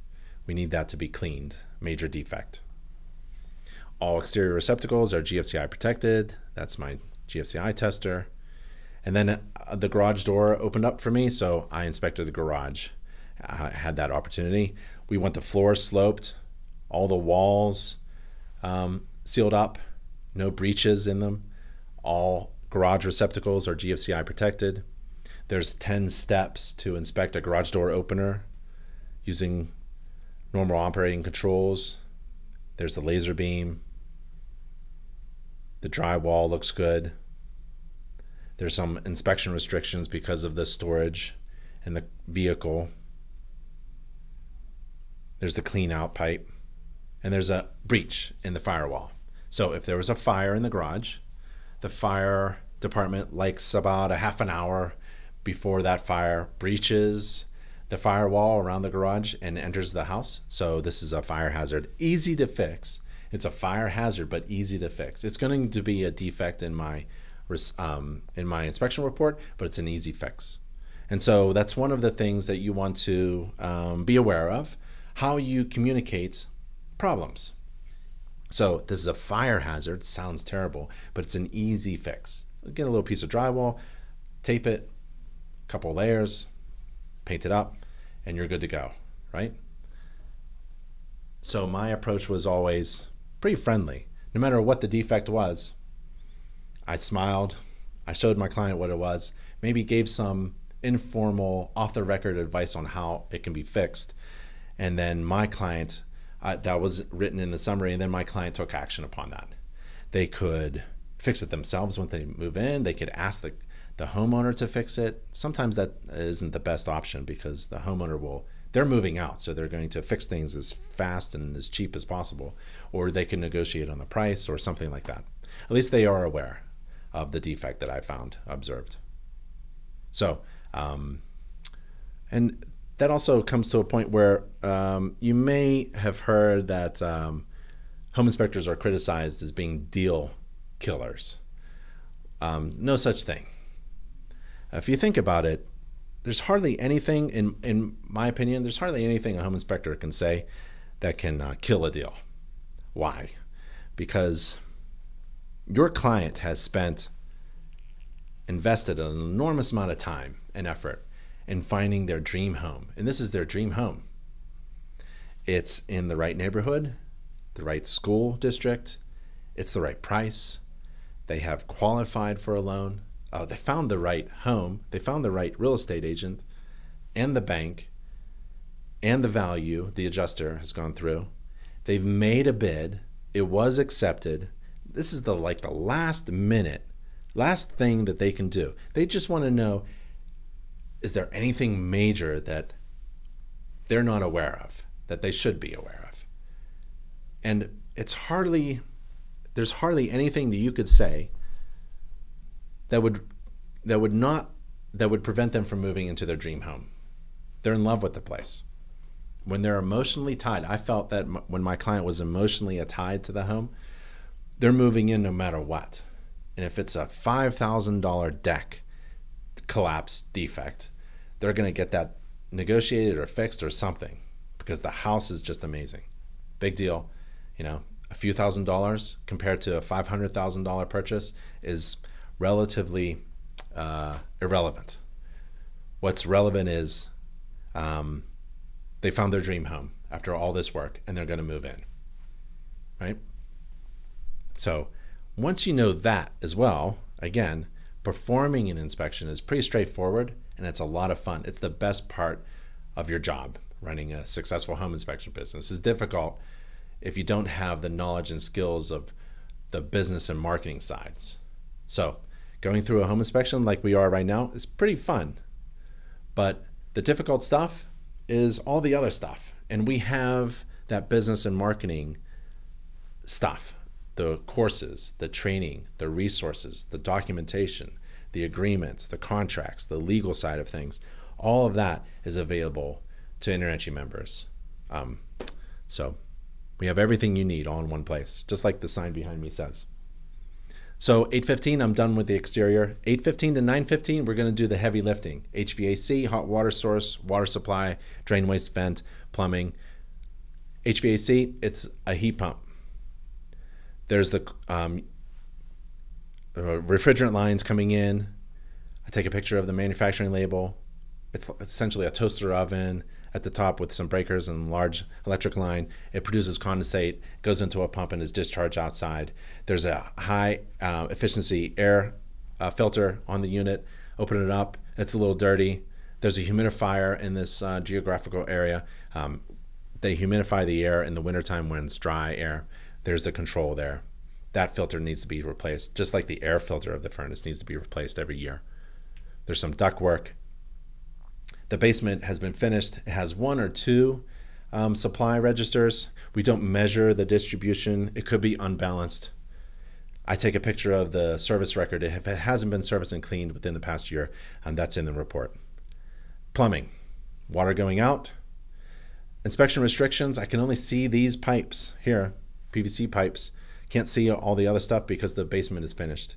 We need that to be cleaned, major defect. All exterior receptacles are GFCI protected. That's my GFCI tester. And then uh, the garage door opened up for me, so I inspected the garage. I had that opportunity. We want the floor sloped, all the walls um, sealed up, no breaches in them. All garage receptacles are GFCI protected. There's 10 steps to inspect a garage door opener using normal operating controls. There's the laser beam. The drywall looks good. There's some inspection restrictions because of the storage and the vehicle. There's the clean out pipe. And there's a breach in the firewall. So if there was a fire in the garage, the fire department likes about a half an hour before that fire breaches the firewall around the garage and enters the house. So this is a fire hazard, easy to fix. It's a fire hazard, but easy to fix. It's going to be a defect in my um, in my inspection report, but it's an easy fix. And so that's one of the things that you want to um, be aware of how you communicate problems. So this is a fire hazard, sounds terrible, but it's an easy fix. Get a little piece of drywall, tape it, couple layers, paint it up, and you're good to go, right? So my approach was always pretty friendly. No matter what the defect was, I smiled. I showed my client what it was, maybe gave some informal, off the record advice on how it can be fixed. And then my client, uh, that was written in the summary, and then my client took action upon that. They could fix it themselves when they move in, they could ask the, the homeowner to fix it. Sometimes that isn't the best option because the homeowner will they're moving out, so they're going to fix things as fast and as cheap as possible, or they can negotiate on the price or something like that. At least they are aware of the defect that I found observed. So, um, and that also comes to a point where um, you may have heard that um, home inspectors are criticized as being deal killers. Um, no such thing. If you think about it, there's hardly anything, in in my opinion, there's hardly anything a home inspector can say that can uh, kill a deal. Why? Because your client has spent invested an enormous amount of time and effort in finding their dream home. And this is their dream home. It's in the right neighborhood, the right school district, it's the right price. They have qualified for a loan. Uh, they found the right home, they found the right real estate agent and the bank and the value the adjuster has gone through. They've made a bid, it was accepted. This is the like the last minute, last thing that they can do. They just want to know is there anything major that they're not aware of that they should be aware of? And it's hardly there's hardly anything that you could say that would that would not that would prevent them from moving into their dream home. They're in love with the place. When they're emotionally tied, I felt that when my client was emotionally tied to the home, they're moving in no matter what. And if it's a $5,000 deck collapse defect, they're going to get that negotiated or fixed or something because the house is just amazing. Big deal. You know, a few thousand dollars compared to a $500,000 purchase is relatively uh, irrelevant. What's relevant is um, they found their dream home after all this work and they're going to move in. Right? So once you know that as well, again, performing an inspection is pretty straightforward and it's a lot of fun. It's the best part of your job running a successful home inspection business. It's difficult if you don't have the knowledge and skills of the business and marketing sides. So, going through a home inspection like we are right now is pretty fun. But the difficult stuff is all the other stuff. And we have that business and marketing stuff the courses, the training, the resources, the documentation, the agreements, the contracts, the legal side of things. All of that is available to InterNACHI members. Um, so we have everything you need all in one place, just like the sign behind me says. So 8:15, I'm done with the exterior. 8:15 to 9:15, we're going to do the heavy lifting: HVAC, hot water source, water supply, drain waste vent, plumbing. HVAC, it's a heat pump. There's the um, uh, refrigerant lines coming in. I take a picture of the manufacturing label. It's essentially a toaster oven at the top with some breakers and large electric line. It produces condensate, goes into a pump, and is discharged outside. There's a high uh, efficiency air uh, filter on the unit. Open it up, it's a little dirty. There's a humidifier in this uh, geographical area. Um, they humidify the air in the wintertime when it's dry air. There's the control there. That filter needs to be replaced, just like the air filter of the furnace needs to be replaced every year. There's some duct work. The basement has been finished. It has one or two um, supply registers. We don't measure the distribution. It could be unbalanced. I take a picture of the service record if it hasn't been serviced and cleaned within the past year, and that's in the report. Plumbing, water going out. Inspection restrictions, I can only see these pipes here, PVC pipes. Can't see all the other stuff because the basement is finished.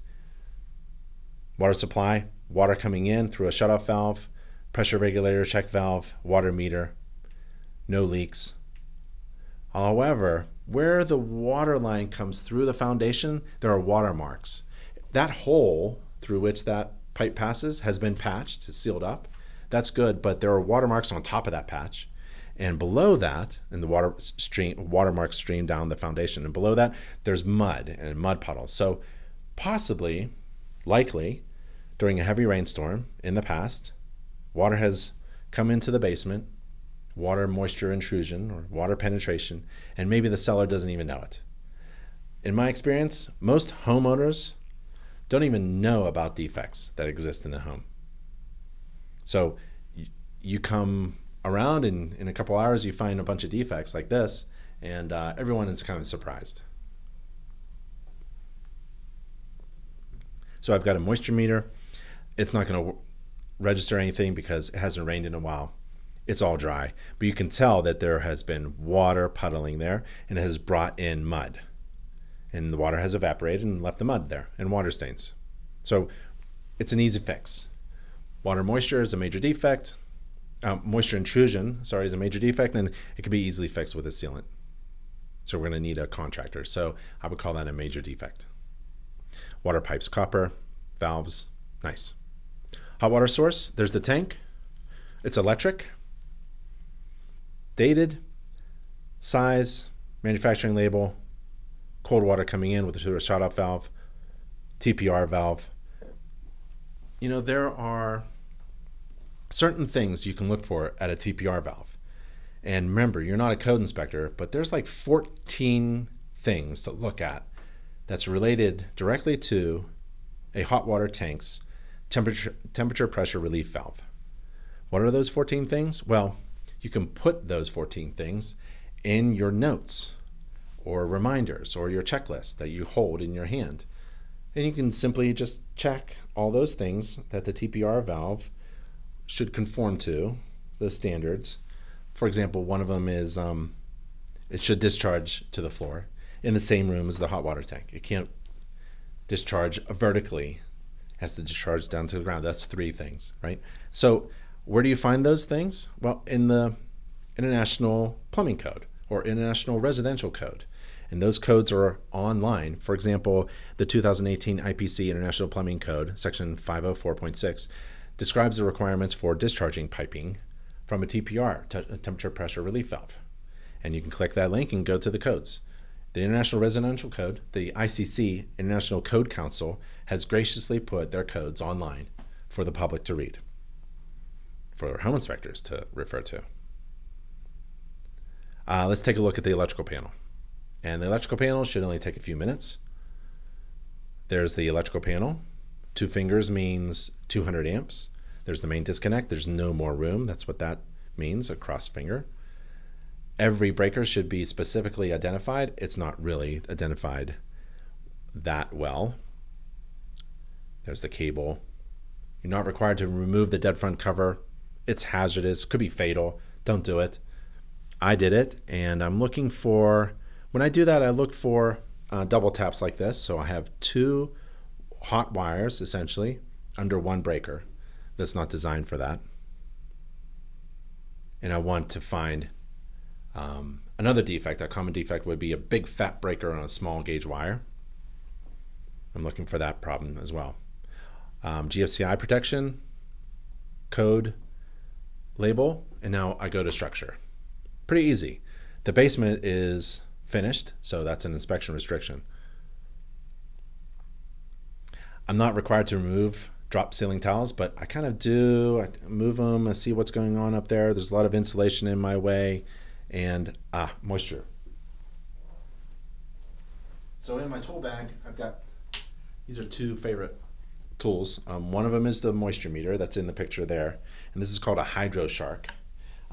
Water supply, water coming in through a shutoff valve, pressure regulator, check valve, water meter, no leaks. However, where the water line comes through the foundation, there are water marks. That hole through which that pipe passes has been patched, it's sealed up. That's good, but there are water marks on top of that patch. And below that, and the water stream watermarks stream down the foundation. And below that, there's mud and mud puddles. So possibly, likely, during a heavy rainstorm in the past, water has come into the basement, water moisture intrusion or water penetration, and maybe the seller doesn't even know it. In my experience, most homeowners don't even know about defects that exist in the home. So you come around and in a couple hours you find a bunch of defects like this and uh, everyone is kind of surprised. So I've got a moisture meter. It's not going to register anything because it hasn't rained in a while. It's all dry, but you can tell that there has been water puddling there and it has brought in mud. And the water has evaporated and left the mud there and water stains. So it's an easy fix. Water moisture is a major defect. Uh, moisture intrusion, sorry, is a major defect, and it can be easily fixed with a sealant. So we're going to need a contractor. So I would call that a major defect. Water pipes, copper, valves, nice. Hot water source, there's the tank. It's electric, dated, size, manufacturing label, cold water coming in with a shut off valve, TPR valve. You know, there are certain things you can look for at a TPR valve. And remember, you're not a code inspector, but there's like 14 things to look at that's related directly to a hot water tank's temperature, temperature pressure relief valve. What are those 14 things? Well, you can put those 14 things in your notes or reminders or your checklist that you hold in your hand. And you can simply just check all those things that the TPR valve should conform to, the standards. For example, one of them is um, it should discharge to the floor in the same room as the hot water tank. It can't discharge vertically, has to discharge down to the ground. That's three things, right? So, where do you find those things? Well, in the International Plumbing Code or International Residential Code. And those codes are online. For example, the 2018 IPC International Plumbing Code, section 504.6, describes the requirements for discharging piping from a TPR, temperature pressure relief valve. And you can click that link and go to the codes. The International Residential Code, the ICC, International Code Council, has graciously put their codes online for the public to read, for home inspectors to refer to. Uh, let's take a look at the electrical panel. And the electrical panel should only take a few minutes. There's the electrical panel. Two fingers means 200 amps. There's the main disconnect. There's no more room. That's what that means, a cross finger. Every breaker should be specifically identified. It's not really identified that well. There's the cable. You're not required to remove the dead front cover. It's hazardous, could be fatal. Don't do it. I did it, and I'm looking for, when I do that, I look for uh, double taps like this. So I have two hot wires essentially under one breaker that's not designed for that. And I want to find um, another defect. A common defect would be a big fat breaker on a small gauge wire. I'm looking for that problem as well. Um, GFCI protection, code, label, and now I go to structure. Pretty easy. The basement is finished, so that's an inspection restriction. I'm not required to remove drop ceiling tiles, but I kind of do. I move them, I see what's going on up there. There's a lot of insulation in my way, and ah, moisture. So in my tool bag, I've got these are two favorite tools. Um, one of them is the moisture meter that's in the picture there, and this is called a HydroShark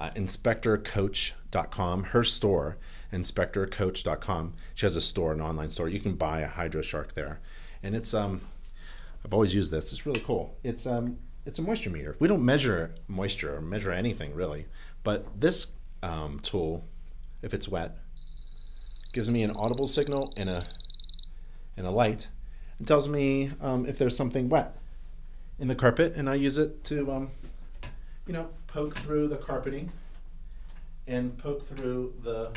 uh, inspectorcoach.com, her store, inspectorcoach.com. She has a store, an online store. You can buy a HydroShark there. And it's, um, I've always used this. It's really cool. It's, um, it's a moisture meter. We don't measure moisture or measure anything really, but this um, tool, if it's wet, gives me an audible signal and a, and a light. It tells me um, if there's something wet in the carpet, and I use it to, um, you know, poke through the carpeting and poke through the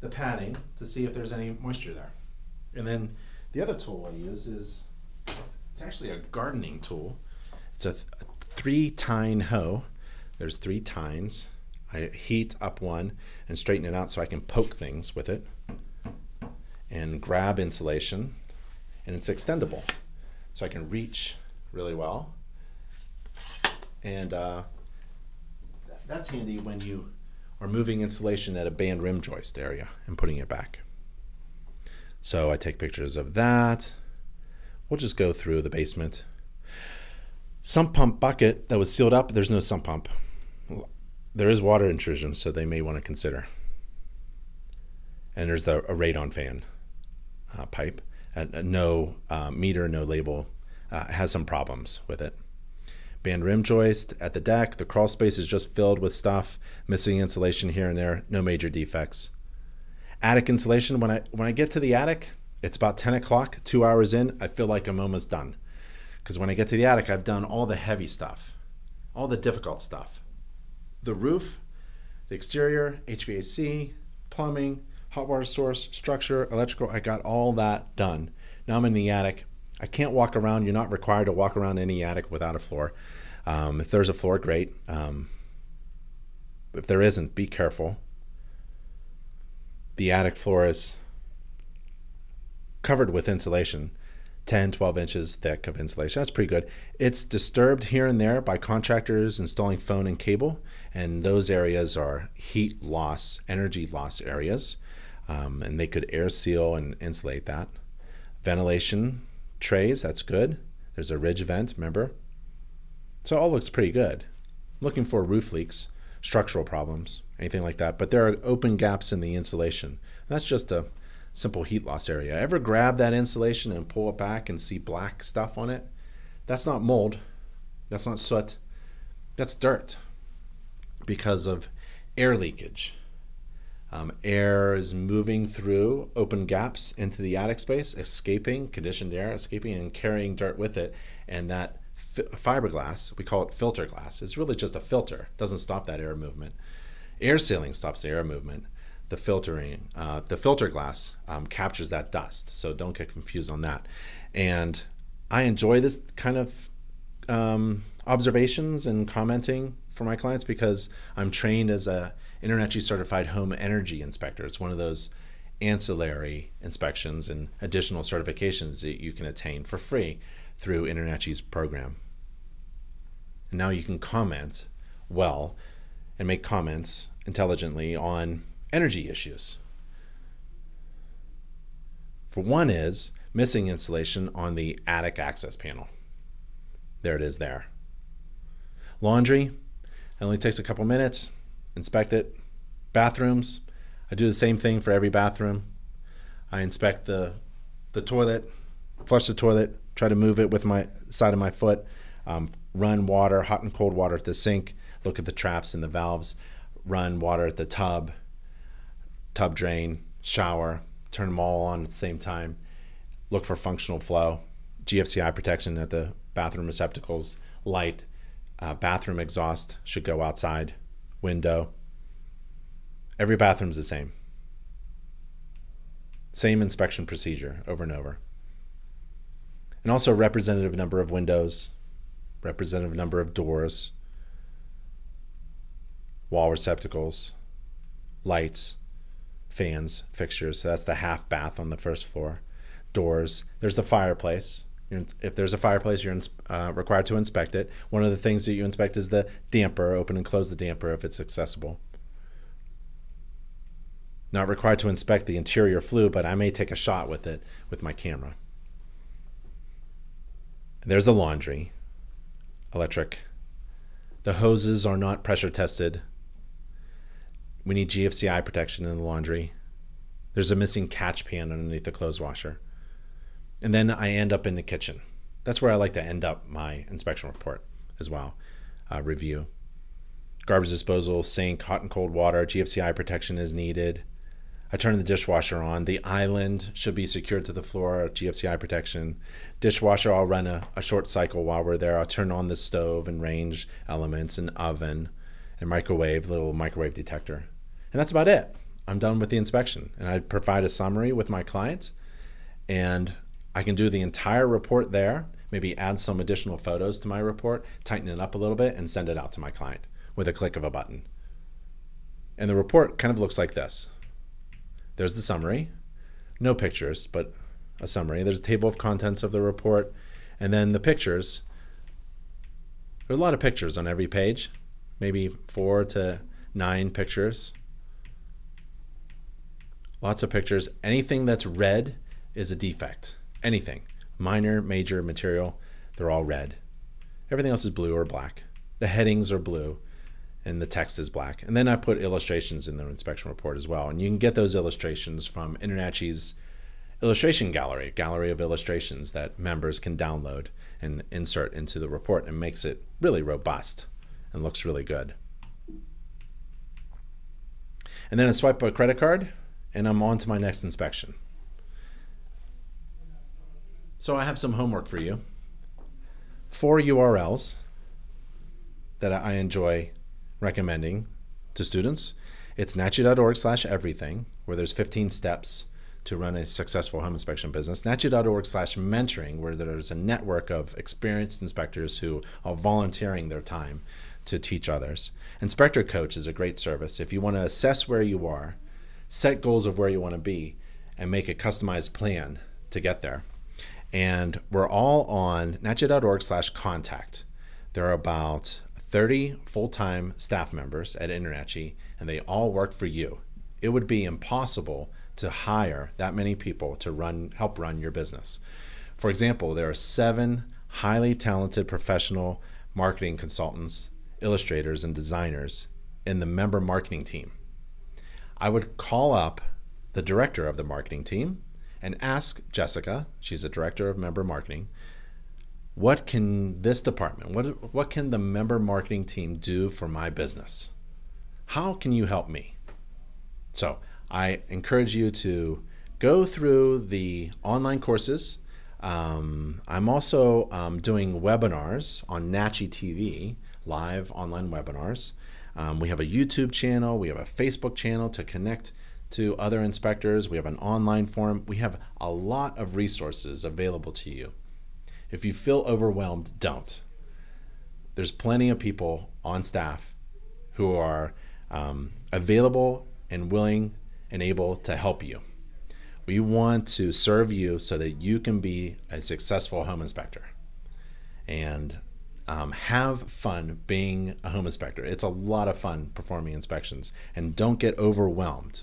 the padding to see if there's any moisture there. And then the other tool I use is it's actually a gardening tool. It's a, th a three tine hoe. There's three tines. I heat up one and straighten it out so I can poke things with it and grab insulation and it's extendable so I can reach really well and uh, that's handy when you are moving insulation at a band rim joist area and putting it back. So I take pictures of that. We'll just go through the basement. Sump pump bucket that was sealed up, there's no sump pump. there is water intrusion, so they may want to consider. And there's the a radon fan uh, pipe, uh, no uh, meter, no label, uh, has some problems with it. Band rim joist at the deck. The crawl space is just filled with stuff, missing insulation here and there. No major defects. Attic insulation. When I when I get to the attic, it's about 10 o'clock. Two hours in, I feel like I'm almost done. Because when I get to the attic, I've done all the heavy stuff, all the difficult stuff. The roof, the exterior, HVAC, plumbing, hot water source, structure, electrical. I got all that done. Now I'm in the attic. I can't walk around. You're not required to walk around any attic without a floor. Um, if there's a floor, great. Um, if there isn't, be careful. The attic floor is covered with insulation 10, 12 inches thick of insulation. That's pretty good. It's disturbed here and there by contractors installing phone and cable, and those areas are heat loss, energy loss areas, um, and they could air seal and insulate that. Ventilation trays, that's good. There's a ridge vent, remember? So all looks pretty good. I'm looking for roof leaks, structural problems, anything like that. But there are open gaps in the insulation. That's just a simple heat loss area. Ever grab that insulation and pull it back and see black stuff on it? That's not mold. That's not soot. That's dirt because of air leakage. Um, air is moving through open gaps into the attic space, escaping conditioned air, escaping and carrying dirt with it. And that fiberglass, we call it filter glass, it's really just a filter, doesn't stop that air movement. Air sealing stops the air movement. The filtering, uh, the filter glass um, captures that dust. So don't get confused on that. And I enjoy this kind of um, observations and commenting for my clients because I'm trained as a InterNACHI certified home energy inspector. It's one of those ancillary inspections and additional certifications that you can attain for free through InterNACHI's program. And now you can comment well and make comments intelligently on energy issues. For one is missing insulation on the attic access panel. There it is there. Laundry, it only takes a couple minutes inspect it. Bathrooms, I do the same thing for every bathroom. I inspect the the toilet, flush the toilet, try to move it with my side of my foot, um, run water, hot and cold water at the sink, look at the traps and the valves, run water at the tub, tub drain, shower, turn them all on at the same time, look for functional flow, GFCI protection at the bathroom receptacles, light, uh, bathroom exhaust should go outside window. Every bathroom's the same. Same inspection procedure over and over. And also representative number of windows, representative number of doors, wall receptacles, lights, fans, fixtures. So that's the half bath on the first floor. Doors. There's the fireplace. If there's a fireplace, you're uh, required to inspect it. One of the things that you inspect is the damper, open and close the damper if it's accessible. Not required to inspect the interior flue, but I may take a shot with it with my camera. There's the laundry, electric. The hoses are not pressure tested. We need GFCI protection in the laundry. There's a missing catch pan underneath the clothes washer. And then I end up in the kitchen. That's where I like to end up my inspection report as well, uh, review. Garbage disposal, sink, hot and cold water, GFCI protection is needed. I turn the dishwasher on. The island should be secured to the floor, GFCI protection. Dishwasher, I'll run a, a short cycle while we're there. I'll turn on the stove and range elements and oven and microwave, little microwave detector. And that's about it. I'm done with the inspection. And I provide a summary with my client and I can do the entire report there, maybe add some additional photos to my report, tighten it up a little bit, and send it out to my client with a click of a button. And the report kind of looks like this. There's the summary, no pictures, but a summary. There's a table of contents of the report, and then the pictures. There are a lot of pictures on every page, maybe four to nine pictures. Lots of pictures. Anything that's red is a defect anything, minor, major, material, they're all red. Everything else is blue or black. The headings are blue and the text is black. And then I put illustrations in the inspection report as well. And you can get those illustrations from InterNACHI's illustration gallery, gallery of illustrations that members can download and insert into the report and makes it really robust and looks really good. And then I swipe a credit card and I'm on to my next inspection. So I have some homework for you. Four URLs that I enjoy recommending to students. It's nachi.org slash everything, where there's 15 steps to run a successful home inspection business. nachi.org slash mentoring, where there's a network of experienced inspectors who are volunteering their time to teach others. Inspector Coach is a great service. If you want to assess where you are, set goals of where you want to be, and make a customized plan to get there. And we're all on nachi.org slash contact. There are about 30 full time staff members at InterNACHI, and they all work for you. It would be impossible to hire that many people to run help run your business. For example, there are seven highly talented professional marketing consultants, illustrators, and designers in the member marketing team. I would call up the director of the marketing team and ask Jessica, she's the director of member marketing, what can this department, what, what can the member marketing team do for my business? How can you help me? So I encourage you to go through the online courses. Um, I'm also um, doing webinars on NACHI TV, live online webinars. Um, we have a YouTube channel, we have a Facebook channel to connect to other inspectors. We have an online forum. We have a lot of resources available to you. If you feel overwhelmed, don't. There's plenty of people on staff who are um, available and willing and able to help you. We want to serve you so that you can be a successful home inspector and um, have fun being a home inspector. It's a lot of fun performing inspections and don't get overwhelmed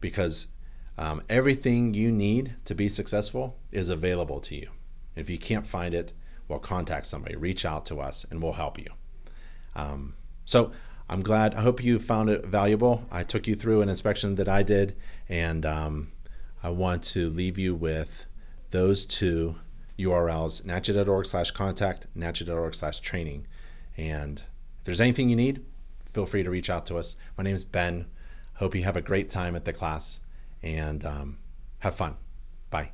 because um, everything you need to be successful is available to you. If you can't find it, well, contact somebody, reach out to us, and we'll help you. Um, so I'm glad. I hope you found it valuable. I took you through an inspection that I did, and um, I want to leave you with those two URLs: nachi.org slash contact, nachi.org slash training. And if there's anything you need, feel free to reach out to us. My name is Ben. Hope you have a great time at the class and um, have fun. Bye.